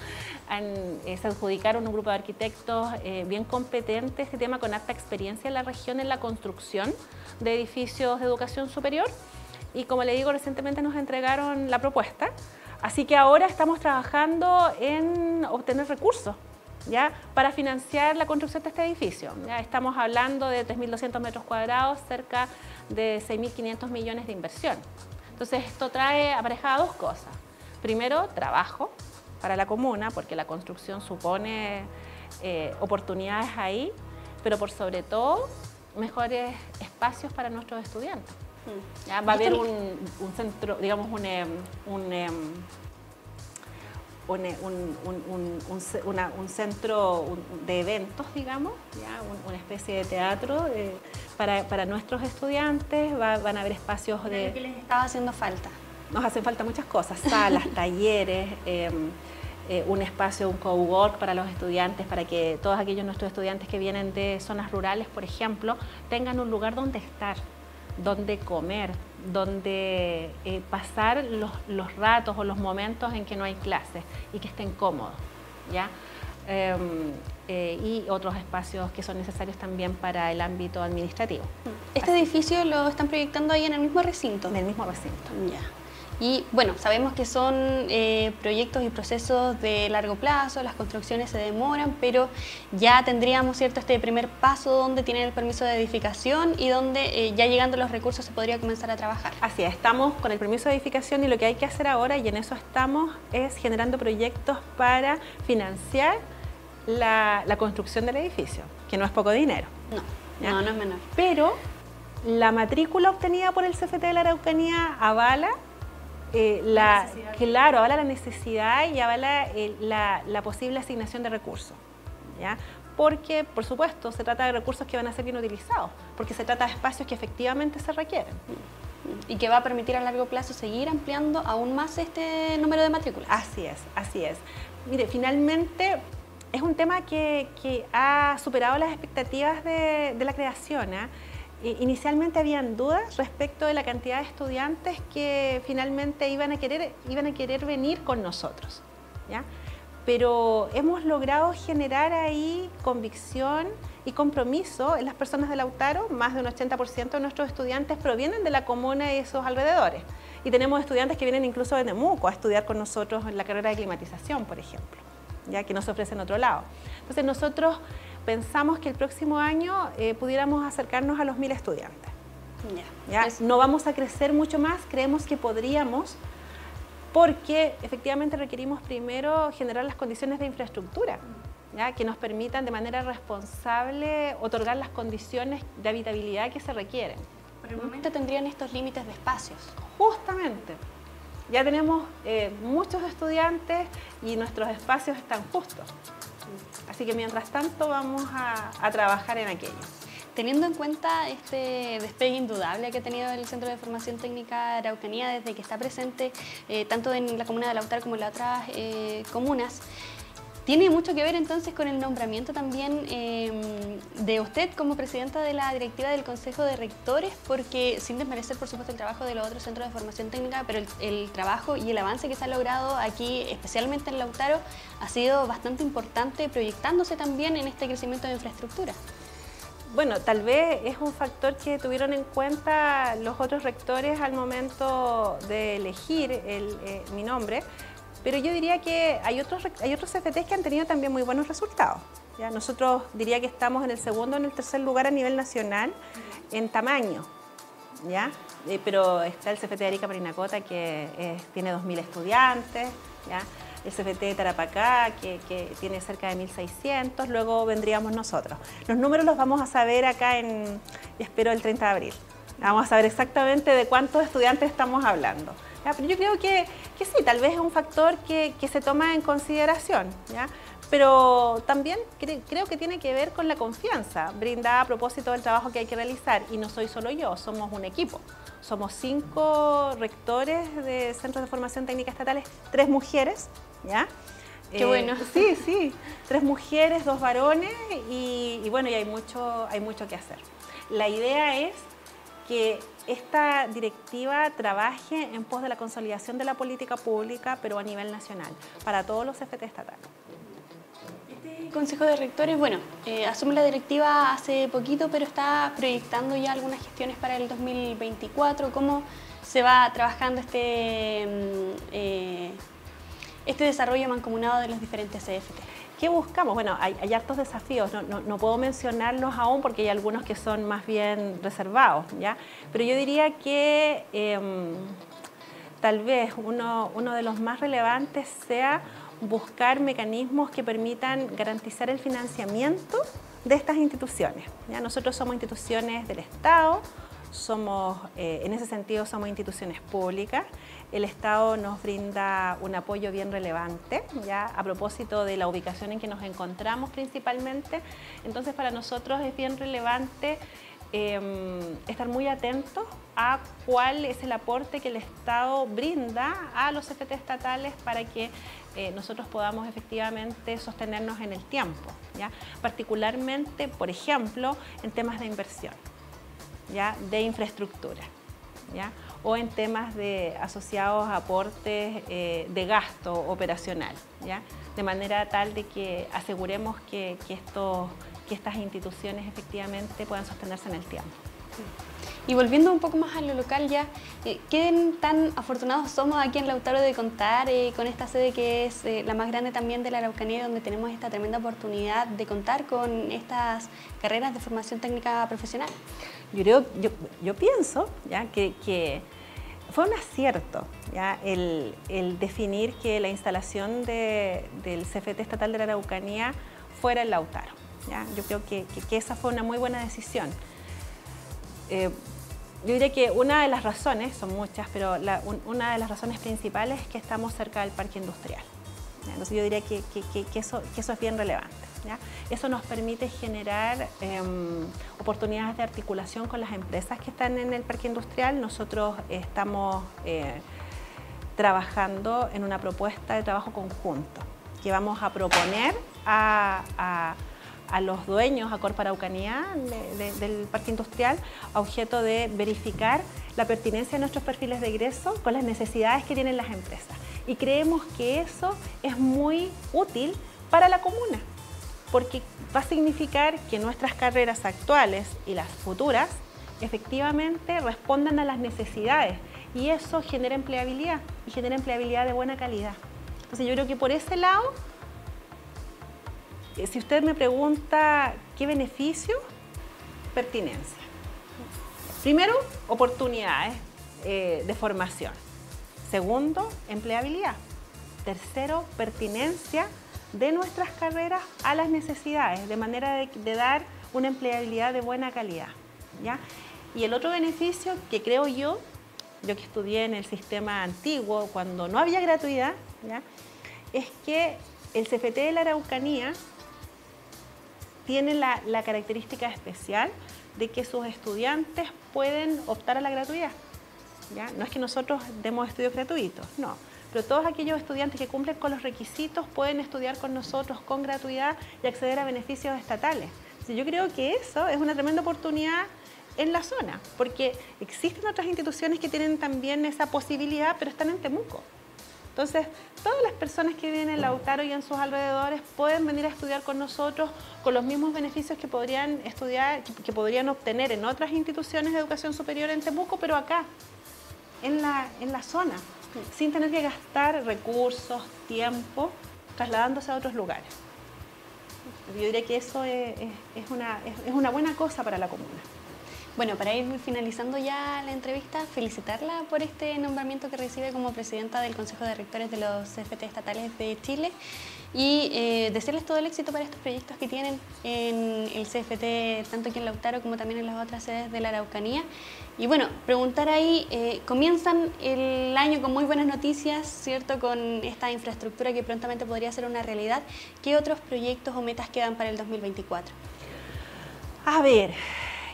eh, se adjudicaron un grupo de arquitectos eh, bien competentes, este tema con alta experiencia en la región en la construcción de edificios de educación superior. Y como le digo, recientemente nos entregaron la propuesta, así que ahora estamos trabajando en obtener recursos ¿Ya? para financiar la construcción de este edificio. ¿ya? Estamos hablando de 3.200 metros cuadrados, cerca de 6.500 millones de inversión. Entonces esto trae aparejada dos cosas. Primero, trabajo para la comuna, porque la construcción supone eh, oportunidades ahí, pero por sobre todo, mejores espacios para nuestros estudiantes. Mm. Va a haber un, centro, digamos, un, em, un, em, un, centro de eventos, digamos, una especie de teatro eh, para, nuestros estudiantes, van a haber espacios de... ¿Qué les estaba haciendo falta? Nos hacen falta muchas cosas, salas, <laughs> talleres, em, eh, un espacio, un co-work para los estudiantes, para que todos aquellos nuestros estudiantes que vienen de zonas rurales, por ejemplo, tengan un lugar donde estar, donde comer, donde eh, pasar los, los, ratos o los momentos en que no hay clases y que estén cómodos. ¿ya? Em, eh, y otros espacios que son necesarios también para el ámbito administrativo. ¿Este edificio lo están proyectando ahí en el mismo recinto? En el mismo recinto. Ya. Y bueno, sabemos que son eh, proyectos y procesos de largo plazo, las construcciones se demoran, pero ya tendríamos cierto este primer paso donde tienen el permiso de edificación y donde eh, ya llegando los recursos se podría comenzar a trabajar. Así es, estamos con el permiso de edificación y lo que hay que hacer ahora, y en eso estamos, es generando proyectos para financiar la, la construcción del edificio, que no es poco dinero. No, no, no es menor. Pero la matrícula obtenida por el CFT de la Araucanía avala eh, la, claro, avala la necesidad y avala eh, la, posible asignación de recursos. ¿ya? Porque, por supuesto, se trata de recursos que van a ser bien utilizados, porque se trata de espacios que efectivamente se requieren. Y que va a permitir a largo plazo seguir ampliando aún más este número de matrículas. Así es, así es. Mire, finalmente es un tema que, ha superado las expectativas de, la creación. ¿eh? Inicialmente habían dudas respecto de la cantidad de estudiantes que finalmente iban a querer, iban a querer venir con nosotros. ¿ya? Pero hemos logrado generar ahí convicción y compromiso en las personas de Lautaro. Más de un 80% de nuestros estudiantes provienen de la comuna y esos alrededores. Y tenemos estudiantes que vienen incluso de Temuco a estudiar con nosotros en la carrera de climatización, por ejemplo, ya que nos ofrecen otro lado. Entonces nosotros pensamos que el próximo año eh, pudiéramos acercarnos a los mil estudiantes. ¿Ya? No vamos a crecer mucho más, creemos que podríamos, porque efectivamente requerimos primero generar las condiciones de infraestructura, ¿ya? que nos permitan de manera responsable otorgar las condiciones de habitabilidad que se requieren. Por el momento tendrían estos límites de espacios. Justamente. Ya tenemos eh, muchos estudiantes y nuestros espacios están justos. Así que mientras tanto vamos a, trabajar en aquello. Teniendo en cuenta este despegue indudable que ha tenido el Centro de Formación Técnica Araucanía desde que está presente eh, tanto en la comuna de Lautar como en las otras eh, comunas, tiene mucho que ver entonces con el nombramiento también em, de usted como presidenta de la directiva del Consejo de Rectores, porque sin desmerecer por supuesto el trabajo de los otros centros de formación técnica, pero el, trabajo y el avance que se ha logrado aquí, especialmente en Lautaro, ha sido bastante importante, proyectándose también en este crecimiento de infraestructura. Bueno, tal vez es un factor que tuvieron en cuenta los otros rectores al momento de elegir eh, mi nombre, pero yo diría que hay otros, hay otros CFTs que han tenido también muy buenos resultados. ¿ya? Nosotros diría que estamos en el segundo o en el tercer lugar a nivel nacional en tamaño. ¿ya? Eh, pero está el CFT de Arica Parinacota que tiene 2.000 estudiantes, ¿ya? el CFT de Tarapacá que, que, tiene cerca de 1.600, luego vendríamos nosotros. Los números los vamos a saber acá en, espero, el 30 de abril. Vamos a saber exactamente de cuántos estudiantes estamos hablando pero yo creo que, sí, tal vez es un factor que, se toma en consideración. ¿ya? Pero también creo que tiene que ver con la confianza brindada a propósito del trabajo que hay que realizar. Y no soy solo yo, somos un equipo. Somos cinco rectores de centros de formación técnica estatales, tres mujeres, ¿ya? Qué eh, bueno. Sí, sí, tres mujeres, dos varones y, y bueno, y hay mucho, hay mucho que hacer. La idea es que esta directiva trabaje en pos de la consolidación de la política pública, pero a nivel nacional, para todos los FT estatales. Este Consejo de Rectores, bueno, eh, asume la directiva hace poquito, pero está proyectando ya algunas gestiones para el 2024. ¿Cómo se va trabajando este, mm, eh, este desarrollo mancomunado de los diferentes CFT? ¿Qué buscamos? Bueno, hay, hartos desafíos, no, puedo mencionarlos aún porque hay algunos que son más bien reservados, ¿ya? Pero yo diría que em, tal vez uno, de los más relevantes sea buscar mecanismos que permitan garantizar el financiamiento de estas instituciones. ¿ya? Nosotros somos instituciones del Estado, somos, eh, en ese sentido somos instituciones públicas el Estado nos brinda un apoyo bien relevante, ya a propósito de la ubicación en que nos encontramos principalmente. Entonces, para nosotros es bien relevante em, estar muy atentos a cuál es el aporte que el Estado brinda a los FT estatales para que eh, nosotros podamos efectivamente sostenernos en el tiempo, ¿ya? particularmente, por ejemplo, en temas de inversión, ¿ya? de infraestructura. O en temas de, asociados aportes eh, de gasto operacional, ¿ya? de manera tal de que aseguremos que, que, estos, que estas instituciones efectivamente puedan sostenerse en el tiempo. Y volviendo un poco más a lo local ya, eh, ¿qué tan afortunados somos aquí en Lautaro de contar eh, con esta sede que es la más grande también de la Araucanía, donde tenemos esta tremenda oportunidad de contar con estas carreras de formación técnica profesional? Yo, pienso que, fue un acierto el, definir que la instalación de, del CFT estatal de la Araucanía fuera el Lautaro. ¿ya? Yo creo que, esa fue una muy buena decisión. Eh, yo diría que una de las razones, son muchas, pero una de las razones principales es que estamos cerca del parque industrial. Entonces yo diría que eso es bien relevante. Eso nos permite generar eh, oportunidades de articulación con las empresas que están en el parque industrial. Nosotros estamos eh, trabajando en una propuesta de trabajo conjunto que vamos a proponer a, los dueños, a Corpa Araucanía de, de, del parque industrial, a objeto de verificar la pertinencia de nuestros perfiles de egreso con las necesidades que tienen las empresas. Y creemos que eso es muy útil para la comuna, porque va a significar que nuestras carreras actuales y las futuras efectivamente respondan a las necesidades y eso genera empleabilidad y genera empleabilidad de buena calidad. Entonces yo creo que por ese lado si usted me pregunta qué beneficio, pertinencia. Primero, oportunidades eh, de formación. Segundo, empleabilidad. Tercero, pertinencia de nuestras carreras a las necesidades, de manera de, de dar una empleabilidad de buena calidad. ¿ya? Y el otro beneficio que creo yo, yo que estudié en el sistema antiguo, cuando no había gratuidad, ¿ya? es que el CFT de la Araucanía tiene la, la, característica especial de que sus estudiantes pueden optar a la gratuidad. ¿ya? No es que nosotros demos estudios gratuitos, no. Pero todos aquellos estudiantes que cumplen con los requisitos pueden estudiar con nosotros con gratuidad y acceder a beneficios estatales. Yo creo que eso es una tremenda oportunidad en la zona, porque existen otras instituciones que tienen también esa posibilidad, pero están en Temuco. Entonces, todas las personas que viven en Lautaro y en sus alrededores pueden venir a estudiar con nosotros con los mismos beneficios que podrían estudiar, que podrían obtener en otras instituciones de educación superior en Temuco, pero acá, en la, en la zona. Sin tener que gastar recursos, tiempo, trasladándose a otros lugares. Yo diría que eso es, una, es una buena cosa para la comuna. Bueno, para ir finalizando ya la entrevista, felicitarla por este nombramiento que recibe como presidenta del Consejo de Rectores de los CFT estatales de Chile y eh, desearles todo el éxito para estos proyectos que tienen en el CFT, tanto aquí en Lautaro como también en las otras sedes de la Araucanía. Y bueno, preguntar ahí, eh, comienzan el año con muy buenas noticias, ¿cierto? Con esta infraestructura que prontamente podría ser una realidad. ¿Qué otros proyectos o metas quedan para el 2024? A ver,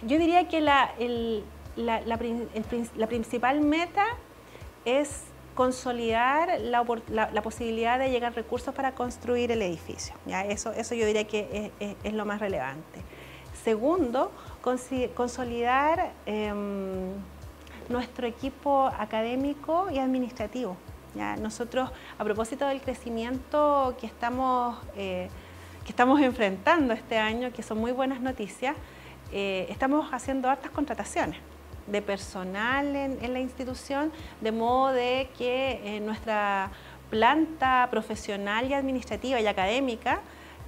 yo diría que la, el, la, la, la, principal meta es consolidar la, posibilidad de llegar recursos para construir el edificio. ¿ya? Eso, eso yo diría que es, lo más relevante. Segundo, consolidar eh, nuestro equipo académico y administrativo. ¿ya? Nosotros, a propósito del crecimiento que estamos, eh, que estamos enfrentando este año, que son muy buenas noticias, eh, estamos haciendo hartas contrataciones de personal en, la institución, de modo de que eh, nuestra planta profesional y administrativa y académica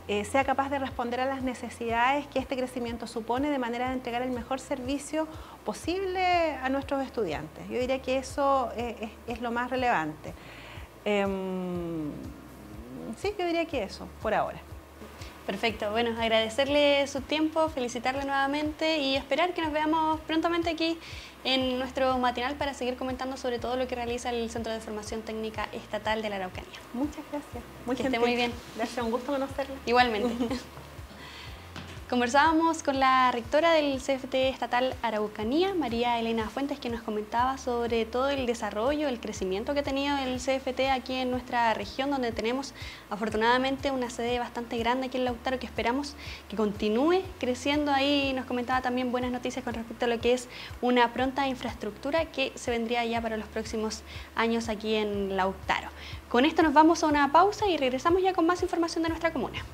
eh, sea capaz de responder a las necesidades que este crecimiento supone de manera de entregar el mejor servicio posible a nuestros estudiantes. Yo diría que eso es, es, lo más relevante. Eh, sí, yo diría que eso, por ahora. Perfecto, bueno, agradecerle su tiempo, felicitarle nuevamente y esperar que nos veamos prontamente aquí en nuestro matinal para seguir comentando sobre todo lo que realiza el Centro de Formación Técnica Estatal de la Araucanía. Muchas gracias. Muy que esté muy bien. Gracias, un gusto conocerla. Igualmente. <laughs> Conversábamos con la rectora del CFT estatal Araucanía, María Elena Fuentes, que nos comentaba sobre todo el desarrollo, el crecimiento que ha tenido el CFT aquí en nuestra región, donde tenemos afortunadamente una sede bastante grande aquí en Lautaro que esperamos que continúe creciendo. Ahí nos comentaba también buenas noticias con respecto a lo que es una pronta infraestructura que se vendría ya para los próximos años aquí en Lautaro. Con esto nos vamos a una pausa y regresamos ya con más información de nuestra comuna.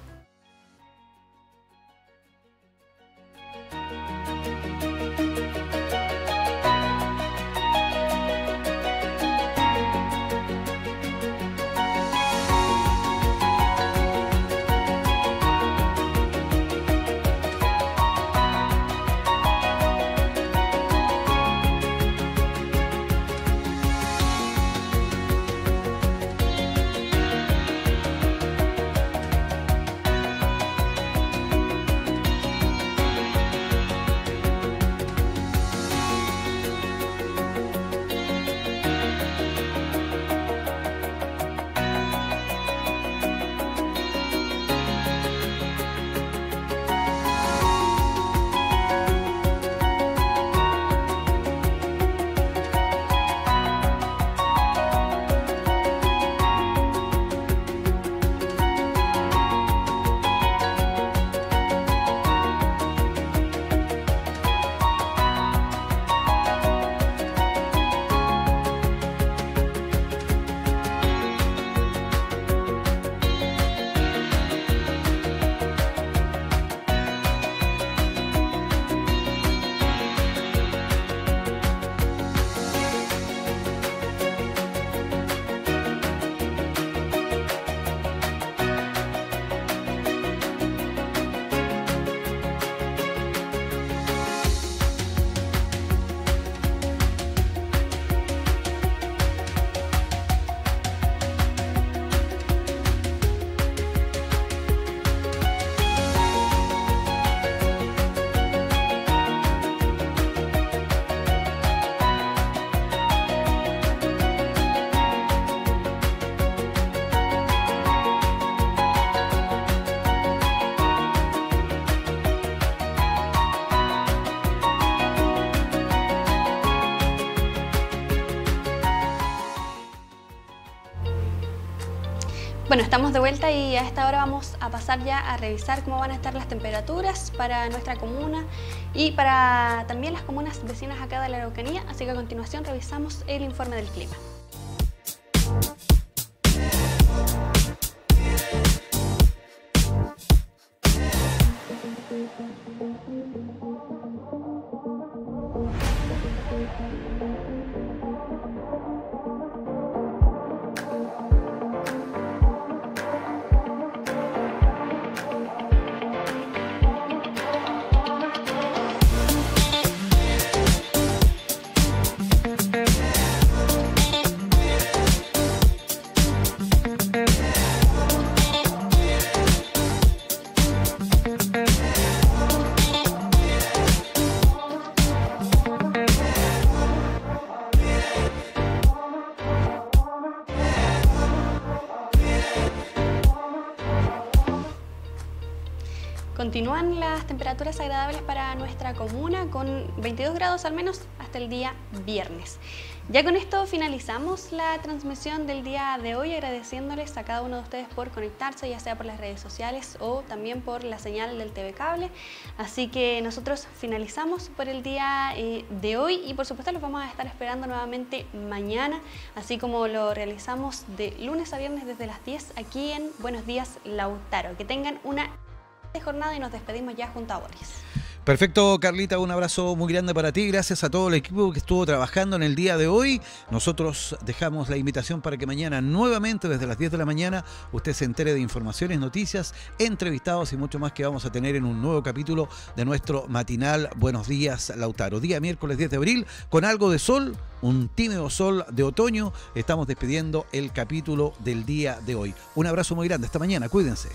Estamos de vuelta y a esta hora vamos a pasar ya a revisar cómo van a estar las temperaturas para nuestra comuna y para también las comunas vecinas acá de la Araucanía. Así que a continuación revisamos el informe del clima. Temperaturas agradables para nuestra comuna con 22 grados al menos hasta el día viernes. Ya con esto finalizamos la transmisión del día de hoy agradeciéndoles a cada uno de ustedes por conectarse ya sea por las redes sociales o también por la señal del TV Cable. Así que nosotros finalizamos por el día eh, de hoy y por supuesto los vamos a estar esperando nuevamente mañana, así como lo realizamos de lunes a viernes desde las 10 aquí en Buenos Días Lautaro. Que tengan una jornada y nos despedimos ya junto. Perfecto, Carlita, un abrazo muy grande para ti. Gracias a todo el equipo que estuvo trabajando en el día de hoy. Nosotros dejamos la invitación para que mañana, nuevamente desde las 10 de la mañana, usted se entere de informaciones, noticias, entrevistados y mucho más que vamos a tener en un nuevo capítulo de nuestro matinal Buenos Días, Lautaro. Día miércoles 10 de abril, con algo de sol, un tímido sol de otoño. Estamos despidiendo el capítulo del día de hoy. Un abrazo muy grande. Esta mañana, cuídense.